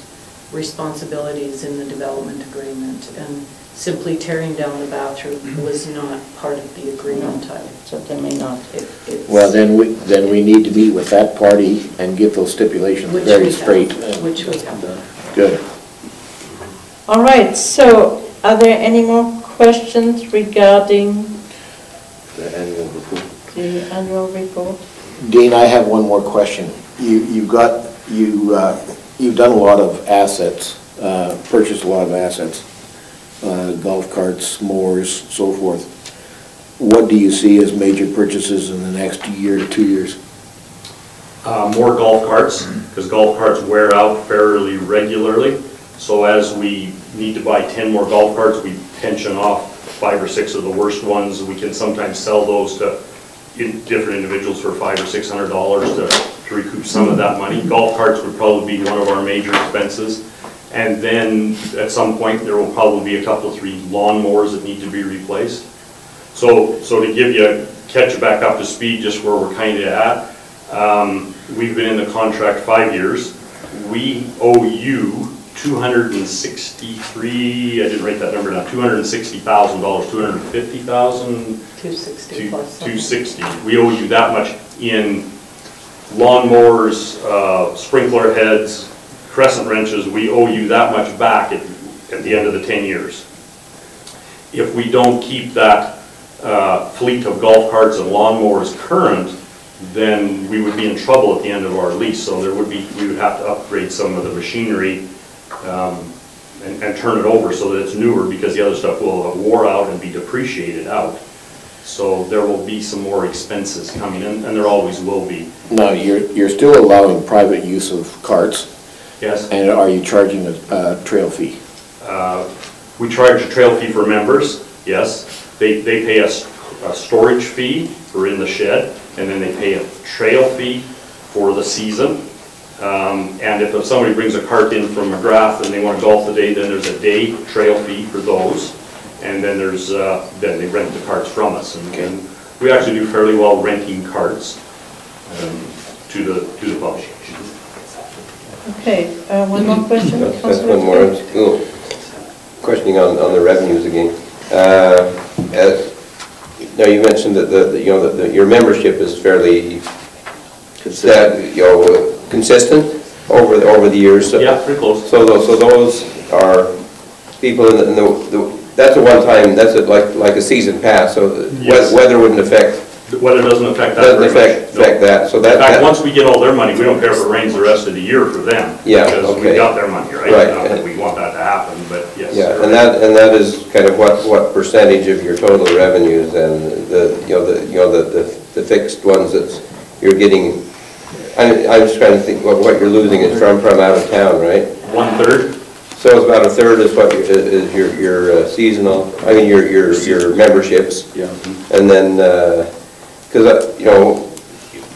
responsibilities in the development agreement. And simply tearing down the bathroom was not part of the agreement. So I- may not. it- it's- Well, then we, then we need to meet with that party and get those stipulations Which very we have, straight. Which we have. Good. All right, so are there any more questions regarding The annual report. the annual report? Dean, I have one more question. You, you've got, you, uh, you've done a lot of assets, uh, purchased a lot of assets, uh, golf carts, mowers, so forth. What do you see as major purchases in the next year to two years? Uh, More golf carts, because golf carts wear out fairly regularly. So as we need to buy 10 more golf carts, we pension off five or six of the worst ones. We can sometimes sell those to in- different individuals for five or six hundred dollars to to recoup some of that money. Golf carts would probably be one of our major expenses. And then at some point, there will probably be a couple, three lawnmowers that need to be replaced. So, so to give you, catch back up to speed, just where we're kind of at, um, we've been in the contract five years. We owe you two hundred and sixty-three, I didn't write that number down, two hundred and sixty thousand dollars, two hundred and fifty thousand? 260 Two- plus. something. 260. We owe you that much in lawnmowers, uh, sprinkler heads, crescent wrenches, we owe you that much back at, at the end of the 10 years. If we don't keep that uh, fleet of golf carts and lawnmowers current, then we would be in trouble at the end of our lease. So there would be, we would have to upgrade some of the machinery um, and, and turn it over so that it's newer because the other stuff will have wore out and be depreciated out. So there will be some more expenses coming in, and there always will be. Now, you're, you're still allowing private use of carts, Yes? and are you charging a, a trail fee? Uh, We charge a trail fee for members, yes. They, they pay us a storage fee for in the shed, and then they pay a trail fee for the season. Um, And if somebody brings a cart in from Magrath and they want to golf the day, then there's a day trail fee for those. And then there's, uh, then they rent the carts from us. And and we actually do fairly well renting carts um, to the, to the public. Okay, uh, one more question? That's that's one more, Smith? oh, questioning on, on the revenues again. Uh, as- Now, you mentioned that, the the, you know, that your membership is fairly, that, you know, consistent over, the- over the years. so- Yeah, pretty close. So those, so those are people in the- in the, the- that's a one-time, that's a- like, like a season pass, so Yes. wea- weather wouldn't affect, The weather doesn't affect that doesn't affect, no. affect that, so In that. fact, that- once we get all their money, we don't care if it rains the rest of the year for them. Yeah, Because we okay. got their money, right? Right. Not that we want that to happen, but yes. Yeah, and that, and that is kind of what, what percentage of your total revenues and the, you know, the, you know, the, the the fixed ones that you're getting, I, I'm just trying to think what, what you're losing is from, from out of town, right? One-third? So it's about a third is what, your- is your, your uh, seasonal, I mean, your, your, your memberships. Yeah. And then, because, you know,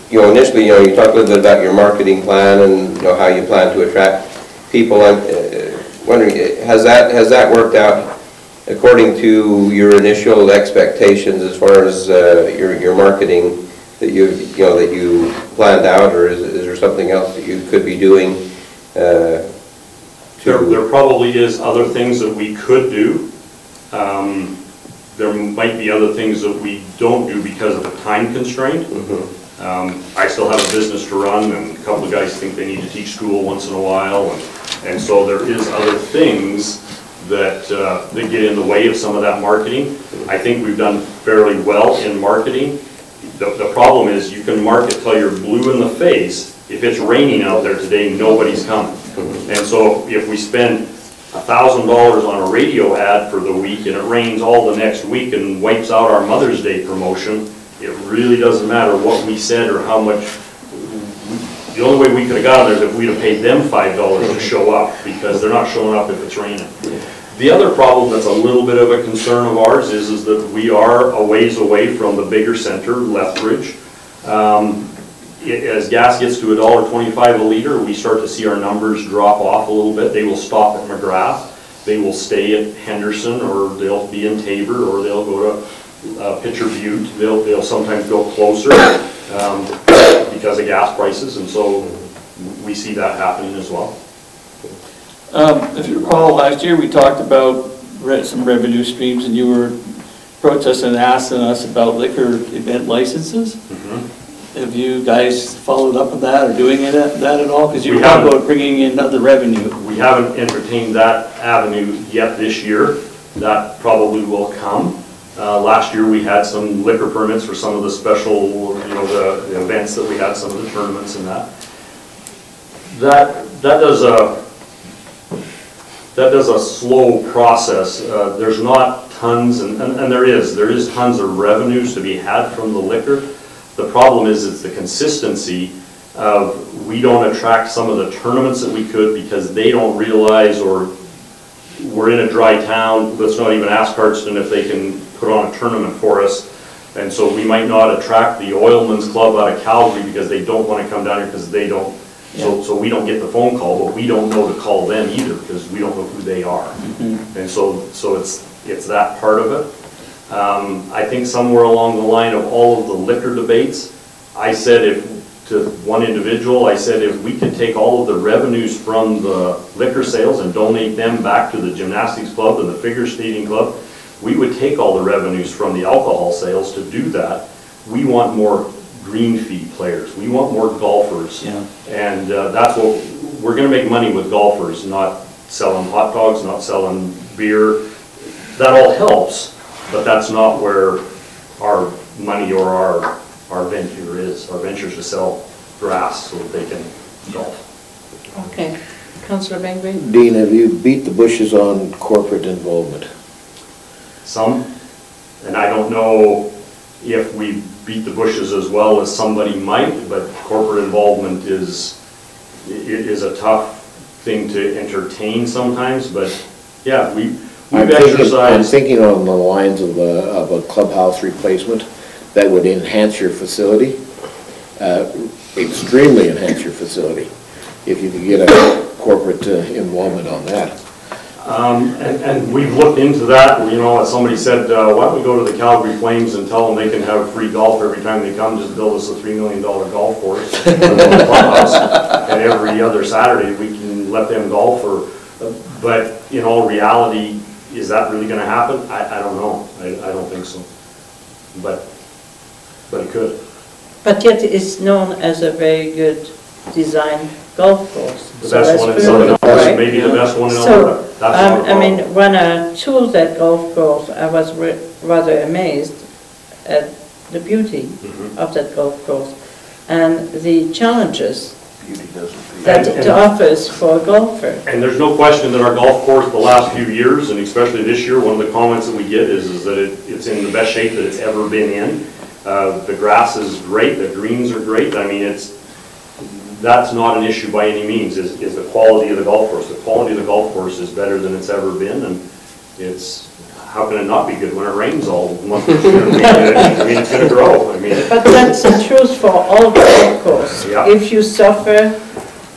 you know, initially, you know, you talked a little bit about your marketing plan and, you know, how you plan to attract people. I'm uh, wondering, uh, has that, has that worked out according to your initial expectations as far as uh, your, your marketing that you, you know, that you planned out, or is, is there something else that you could be doing? uh, There, to- there probably is other things that we could do. Um, There might be other things that we don't do because of a time constraint. Mhm. Um, I still have a business to run, and a couple of guys think they need to teach school once in a while, and, and so there is other things that, uh, that get in the way of some of that marketing. I think we've done fairly well in marketing. The, the problem is, you can market till you're blue in the face. If it's raining out there today, nobody's coming. Mm-hmm. And so if we spend a thousand dollars on a radio ad for the week and it rains all the next week and wipes out our Mother's Day promotion, it really doesn't matter what we said or how much, the only way we could have gotten there is if we'd have paid them five dollars to mm-hmm. show up, because they're not showing up if it's raining. The other problem that's a little bit of a concern of ours is, is that we are a ways away from the bigger center, Lethbridge. Um, i- As gas gets to a dollar twenty-five a liter, we start to see our numbers drop off a little bit. They will stop at Magrath, they will stay at Henderson, or they'll be in Taber, or they'll go to uh, Picture Butte. They'll, they'll sometimes go closer um, because of gas prices, and so we see that happening as well. Um, If you recall, last year, we talked about re- some revenue streams, and you were protesting and asking us about liquor event licenses. Have you guys followed up on that, or doing it- that at all? Because you were talking about bringing in other revenue. We haven't entertained that avenue yet this year. That probably will come. Uh, Last year, we had some liquor permits for some of the special, you know, the the events that we had, some of the tournaments and that. That, that does a, that does a slow process. Uh, There's not tons, and, and and there is, there is tons of revenues to be had from the liquor. The problem is, it's the consistency of, we don't attract some of the tournaments that we could because they don't realize, or we're in a dry town, let's not even ask Cardston if they can put on a tournament for us. And so we might not attract the Oilman's Club out of Calgary because they don't want to come down here because they don't, so, so we don't get the phone call, but we don't know to call them either because we don't know who they are. And so, so it's, it's that part of it. Um, I think somewhere along the line of all of the liquor debates, I said if, to one individual, I said if we could take all of the revenues from the liquor sales and donate them back to the gymnastics club and the figure skating club, we would take all the revenues from the alcohol sales to do that. We want more green fee players, we want more golfers. Yeah. And uh, that's what, we're gonna make money with golfers, not selling hot dogs, not selling beer. That all helps, but that's not where our money or our, our venture is. Our venture is to sell grass so that they can golf. Okay. Councillor Bengry? Dean, have you beat the bushes on corporate involvement? Some, and I don't know if we beat the bushes as well as somebody might, but corporate involvement is, is a tough thing to entertain sometimes, but yeah, we, I'm we've thinking, I'm thinking on the lines of a, of a clubhouse replacement that would enhance your facility, uh, extremely enhance your facility, if you could get a corporate uh, involvement on that. Um, And, and we've looked into that, you know, somebody said, uh, why don't we go to the Calgary Flames and tell them they can have free golf every time they come, just build us a $3 million golf course. And every other Saturday, we can let them golf or, but in all reality, is that really gonna happen? I, I don't know, I, I don't think so. But, but it could. But yet it's known as a very good designed golf course. The So best that's one in very Southern Alberta, right? maybe the best one in So- Alberta. That's not a Um, I mean, when I chose that golf course, I was re- rather amazed at the beauty Mhm. of that golf course and the challenges Beauty doesn't that And- it offers for a golfer. And there's no question that our golf course the last few years, and especially this year, one of the comments that we get is, is that it, it's in the best shape that it's ever been in. Uh, the grass is great, the greens are great, I mean, it's, that's not an issue by any means, is, is the quality of the golf course. The quality of the golf course is better than it's ever been, and it's, how can it not be good when it rains all month? I mean, I mean, it's gonna grow, I mean. But that's the truth for all golf courses. Yeah. If you suffer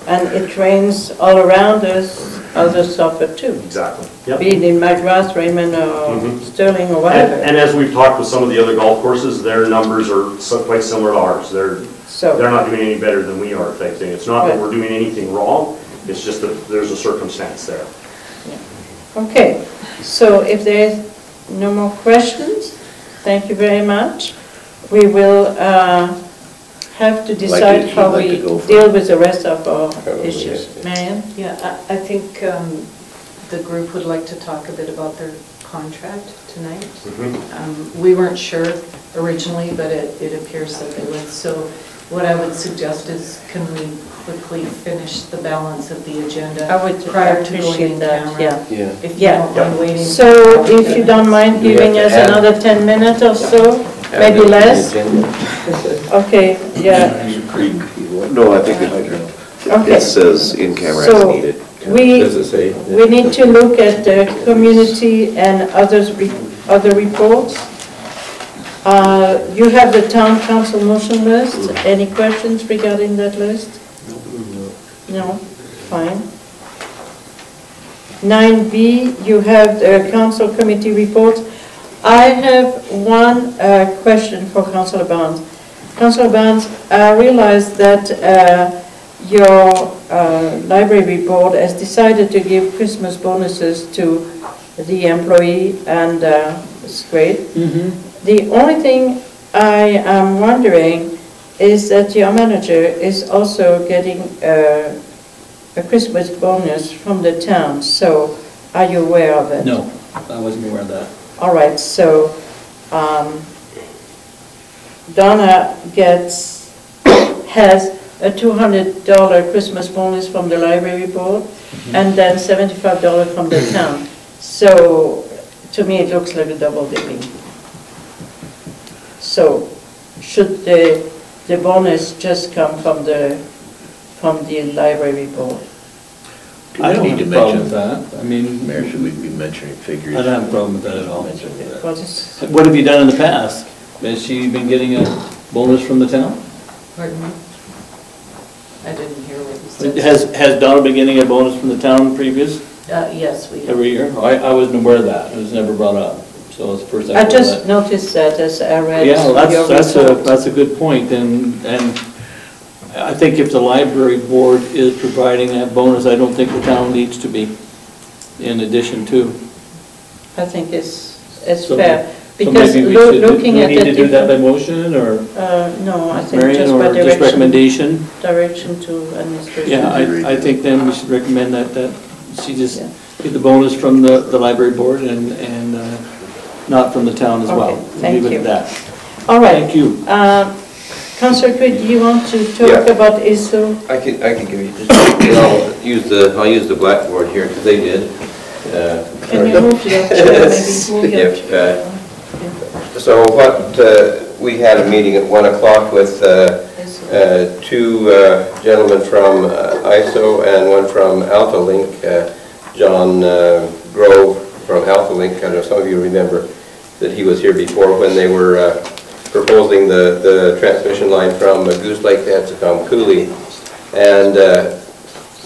and it rains all around us, others suffer too. Exactly. Yep. Be it in Magrath, Raymond, or Mhm. Stirling, or And, whatever. and as we've talked with some of the other golf courses, their numbers are so- quite similar to ours. They're, So. they're not doing any better than we are type thing. It's not that we're doing anything wrong, it's just that there's a circumstance there. Okay, so if there is no more questions, thank you very much. We will uh, have to decide you'd how like we to go for- deal with the rest of our Probably, issues. yes. Marian? Yeah, I, I think um, the group would like to talk a bit about their contract tonight. Um, We weren't sure originally, but it, it appears that they would. So what I would suggest is, can we quickly finish the balance of the agenda? I would Prior to going appreciate in that, camera? yeah. Yeah. If you Yeah. don't mind waiting. So if you don't mind we have giving to us add- another 10 minutes or so, maybe Add it to the less? Okay, yeah, No, I think it, Okay. it says in camera So- as needed. we, Does it say? we need to look at the community and others, re- other reports. Uh, You have the town council motion list. Any questions regarding that list? No, fine. 9B, you have the council committee reports. I have one uh, question for Councillor Barns. Councillor Barns, I realize that uh, your uh, library board has decided to give Christmas bonuses to the employee, and uh, it's great. The only thing I am wondering is that your manager is also getting uh, a Christmas bonus from the town, so are you aware of it? No, I wasn't aware of that. All right, so um, Donna gets, has a $200 Christmas bonus from the library board, and then $75 from the town. So, to me, it looks like a double dipping. So, should the, the bonus just come from the, from the library board? I don't need have to a problem mention- with that. I mean, Mayor, should we be mentioning figures? I don't have a problem with that at all. Because it's- What have you done in the past? Has she been getting a bonus from the town? Pardon me? I didn't hear what you said. Has, has Donna been getting a bonus from the town previous, Uh, Yes, we have. every year? I, I wasn't aware of that, it was never brought up, so it's the first time. I just noticed that as I read Yeah, your that's, that's a, report. that's a good point, and, and I think if the library board is providing that bonus, I don't think the town needs to be in addition to. I think it's, it's So- fair, So because maybe we loo- should, do looking we at need to do that by different... motion, or Uh, no, I think Marian, just by or just direction, recommendation? direction to administration. Yeah, I, I think then we should recommend that, that she just Yeah. get the bonus from the, the library board and, and not from the town as well. Okay, thank Leave it you. at that. All right. Thank you. Uh, Councillor Creed, do you want to talk Yeah. about AESO? I could, I could give you, just- I'll use the, I'll use the blackboard here, because they did. Uh, Can you move your chair, maybe move your Yep, chair? uh, So what, uh, we had a meeting at 1 o'clock with uh, uh, two uh, gentlemen from uh, AESO and one from AltaLink, uh, John uh, Grove from AltaLink. I know some of you remember that he was here before when they were uh, proposing the, the transmission line from Goose Lake to Etzikom Coulee. And uh,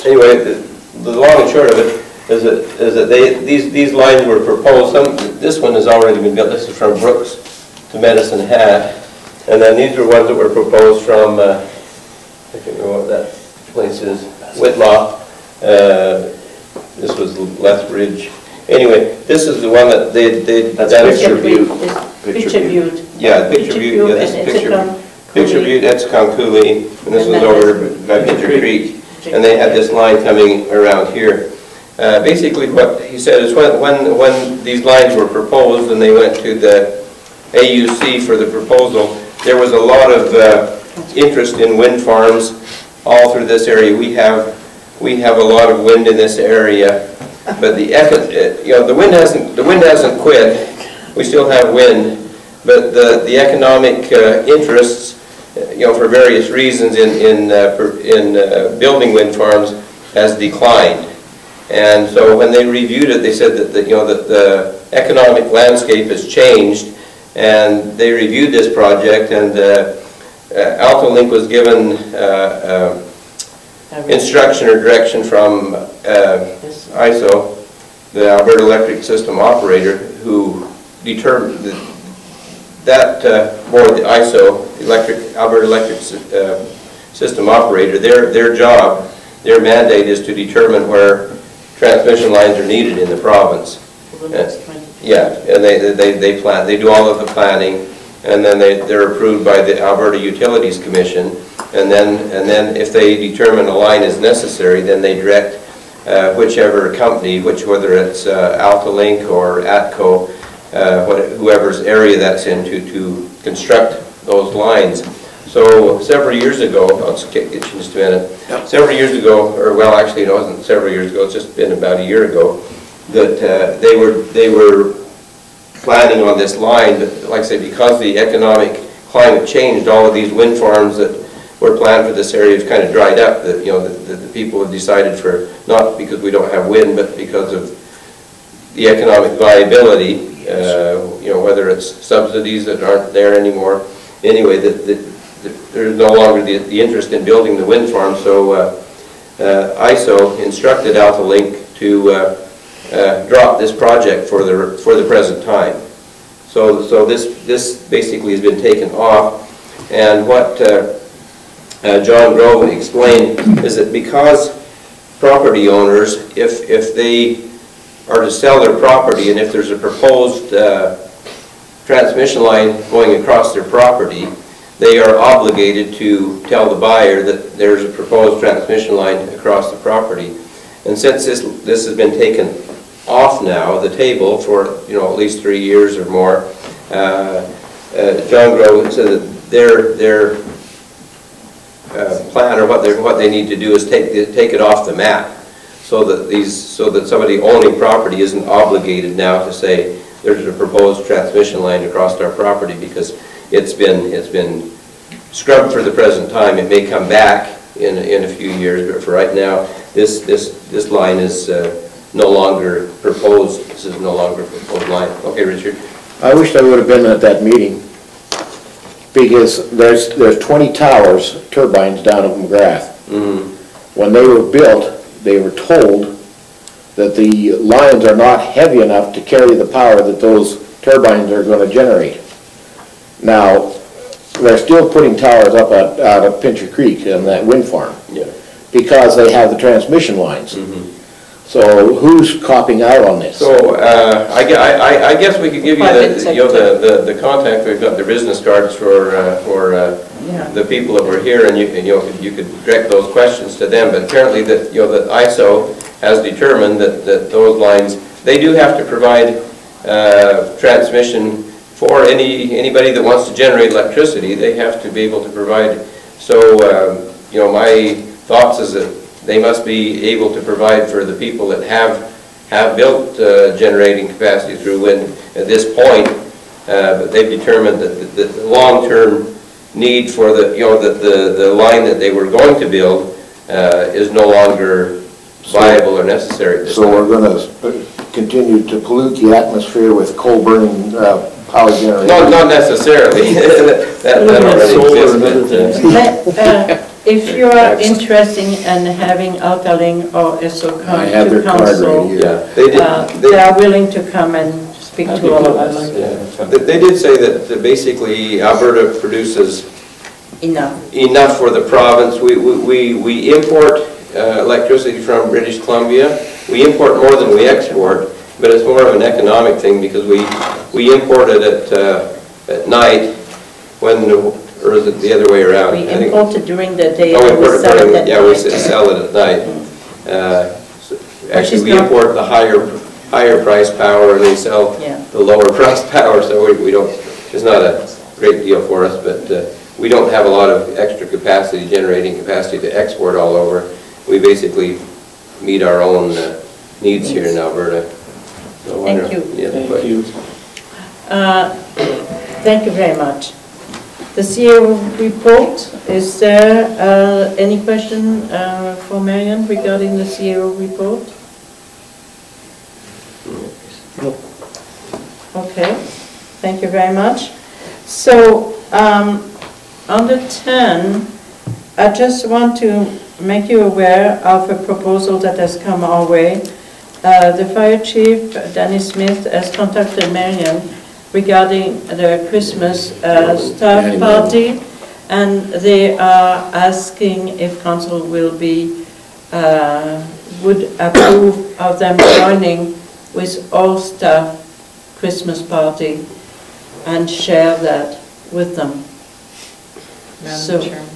anyway, the the long and short of it is that, is that they, these, these lines were proposed, some, this one has already been built, this is from Brooks to Medicine Hat. And then these were ones that were proposed from, uh, I can't remember what that place is, Whitla. Uh, This was Lethbridge. Anyway, this is the one that they, they. That's that is- Picture Butte. It's Picture Picture Butte. Butte. Yeah, Picture Butte, yeah, this is and Picture, Etzikom Picture Coulee. Butte, that's Coulee, and this And was then over this- by Picture Creek. And they had this line coming around here. uh, basically what he said is when, when, when these lines were proposed and they went to the AUC for the proposal, there was a lot of uh, interest in wind farms all through this area. We have, we have a lot of wind in this area, but the, eco- uh, you know, the wind hasn't, the wind hasn't quit. We still have wind, but the, the economic uh, interests, uh, you know, for various reasons in, in, uh, in uh, building wind farms has declined. And so when they reviewed it, they said that, the- you know, that the economic landscape has changed, and they reviewed this project, and uh, uh, was given uh, instruction or direction from uh, AESO, the Alberta Electric System Operator, who determined that- that uh, board, the AESO, Electric, Alberta Electric uh, System Operator, their, their job, their mandate is to determine where transmission lines are needed in the province. For the next 20. Yeah, and they, they, they plan, they do all of the planning, and then they, they're approved by the Alberta Utilities Commission, and then, and then if they determine a line is necessary, then they direct uh, whichever company, which, whether it's uh, Altalink or Atco, uh, what- whoever's area that's in, to, construct those lines. So several years ago, I'll just get just a minute. Several years ago, or well, actually, it wasn't several years ago, it's just been about a year ago, that uh, they were, they were planning on this line, but like I say, because the economic climate changed, all of these wind farms that were plan for this area has kind of dried up, that, you know, that the people have decided for, not because we don't have wind, but because of the economic viability, uh, you know, whether it's subsidies that aren't there anymore. Anyway, that, there's no longer the, the interest in building the wind farm, so, uh, uh, AESO instructed Alta Link to, uh, uh, drop this project for the, for the present time. So, so this, this basically has been taken off, and what uh, John Grove explained is that because property owners, if, if they are to sell their property, and if there's a proposed uh, transmission line going across their property, they are obligated to tell the buyer that there's a proposed transmission line across the property. And since this, this has been taken off now, the table, for, you know, at least three years or more, uh, uh, John Grove said that their, their uh, plan, or what they, what they need to do is take, the- take it off the map, so that these, so that somebody owning property isn't obligated now to say, there's a proposed transmission line across our property, because it's been, it's been scrubbed for the present time. It may come back in, in a few years, but for right now, this, this, this line is uh, no longer proposed, this is no longer proposed line. Okay, Richard? I wished I would have been at that meeting, because there's, there's 20 towers, turbines down at Magrath. Mhm. When they were built, they were told that the lines are not heavy enough to carry the power that those turbines are gonna generate. Now, they're still putting towers up at, out of Pincher Creek on that wind farm, Yeah. because they have the transmission lines. Mhm. So who's copping out on this? So, uh, I gue- I I- I guess we could give you Private the, you know, the the the contact, we've got the business cards for, uh, for uh, Yeah. the people that were here, and you, and, you know, you could direct those questions to them, but apparently that, you know, that AESO has determined that, that those lines, they do have to provide uh, transmission for any, anybody that wants to generate electricity, they have to be able to provide. So, um, you know, my thoughts is that they must be able to provide for the people that have, have built uh, generating capacity through wind at this point, uh, but they've determined that the, the long-term need for the, you know, that the, the line that they were going to build uh, is no longer viable or necessary So time. we're gonna uh, continue to pollute the atmosphere with coal burning, uh, power generation? Not, not necessarily, that, that already Solar and other exists, but, uh, But, uh, If you are interested in having AltaLink or AESO I come have to their card right council, here. yeah, they did, uh, they- they are willing to come and speak to all of us. yeah. They they did say that that basically Alberta produces Enough. enough for the province. We, we, we we import uh, electricity from British Columbia. We import more than we export, but it's more of an economic thing because we, we import it at, uh, at night when, or is it the other way around? We I think- import it during the day Oh, we and we import it sell it during- at Yeah, we night. s- sell it at night. Uh, so- actually, we not- import the higher, higher price power and they sell Yeah. the lower price power, so we, we don't, it's not a great deal for us, but uh, we don't have a lot of extra capacity, generating capacity to export all over. We basically meet our own uh, needs here in Alberta. So I Thank don't- you. Any other Thank you. Uh, Thank you very much. The CAO report, is there uh, any question uh, for Marian regarding the CAO report? No. Okay, thank you very much. So, um, under 10, I just want to make you aware of a proposal that has come our way. Uh, The fire chief, Danny Smith, has contacted Marian regarding the Christmas uh, staff party, and they are asking if council will be, uh, would approve of them joining with all staff Christmas party and share that with them. So- Chairman,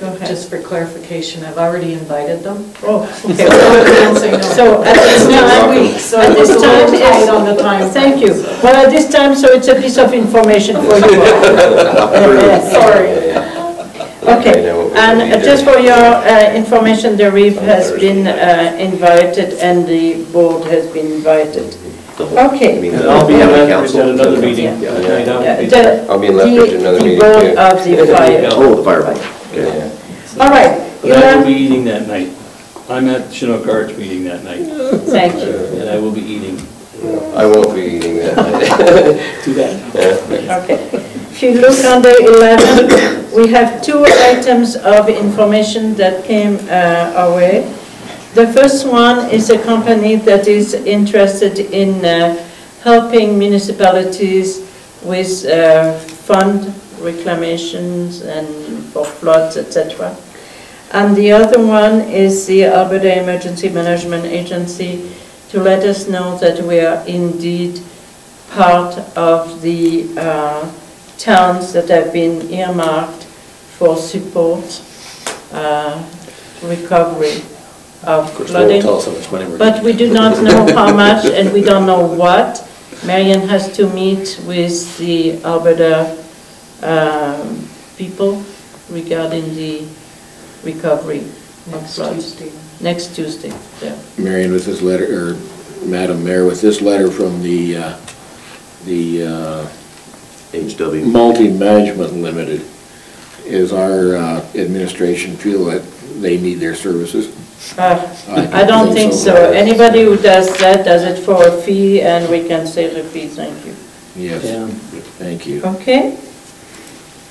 Go ahead. just for clarification, I've already invited them. Oh, So okay. I can't say no. So at this time, Next week, so at this a time tight is- on the time. Thank you. Well, at this time, so it's a piece of information for you. Sorry. Okay, and be just for your uh, information, the REEF has been uh, invited and the board has been invited. Okay. I mean, And the I'll be the at another meeting. Yeah. that night. I'll Uh, be- the- I'll be in Lethbridge at another the- meeting, The board too. of the fire. Oh, the fire. Yeah. All right, you But I will be eating that night. I'm at Chinook Arch meeting that night, thank you. and I will be eating. I won't be eating that. Night. Too bad. Okay. If you look under 11, we have two items of information that came uh, our way. The first one is a company that is interested in uh, helping municipalities with uh, fund reclamations and for floods, etc. And the other one is the Alberta Emergency Management Agency to let us know that we are indeed part of the uh, towns that have been earmarked for support, uh, recovery of flooding. tell us how much money we're But we do not know how much and we don't know what. Marian has to meet with the Alberta um, people regarding the recovery Next. Tuesday. Next Tuesday, yeah. Marian, with this letter, or Madam Mayor, with this letter from the, uh, the uh, HW. Multi-Management Limited, is our uh, administration feel that they need their services? Uh, I don't think so. Anybody who does that, does it for a fee, and we can say the fee, thank you. Yes, Yeah. thank you. Okay?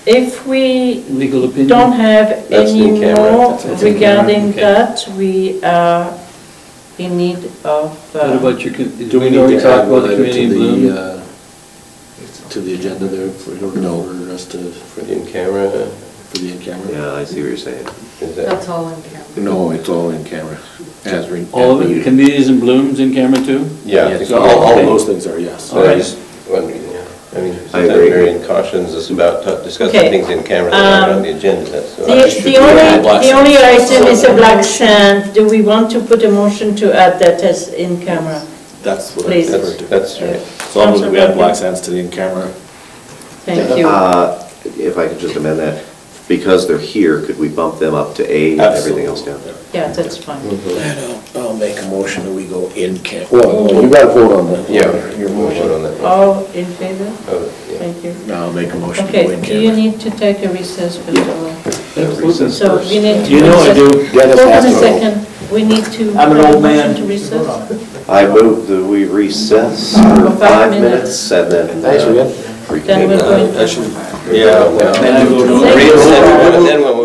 If we Legal opinion? don't have That's any in camera. more That's in regarding okay. that, we are in need of... uh, What about your, con- did Do we we need already to talk add about the letter community to in the, bloom? uh, to the agenda there for, in order No. for us to, For the in-camera, for the in-camera? Yeah, I see what you're saying. is that? That's all in camera. No, it's all in camera, as re- All of as it, needed. Communities in Blooms in camera too? Yeah. I think So all, all of those things are yes. So I just, wondering, yeah, I mean, sometimes agree. Marian cautions us about ta- discussing Okay. things in camera that aren't Um, on the agenda, that's. so I The just- the only, black the only item is a black sand. Do we want to put a motion to add that as in camera? That's what I Please. referred to. That's right. So I'll move that we add black sands to the in-camera. Thank you. Uh, If I could just amend that, because they're here, could we bump them up to A and everything else down? There? Yeah, that's fine. And I'll, I'll make a motion that we go in camp. well, no, you gotta vote on that. Yeah, Your we'll vote motion. on that. All in favor? Oh, yeah. Thank you. Now I'll make a motion to go Okay, in do you camera. need to take a recess, Mr. Recess So first. we need to... You know I do. Dennis Hold on has a to vote. second. We need to... I'm an have a old man. motion to recess. I move that we recess For for five five minutes. minutes and then. Thanks, Ian. Then we're going... Actually, yeah, well, Then I go to- Thank you. Then when- then when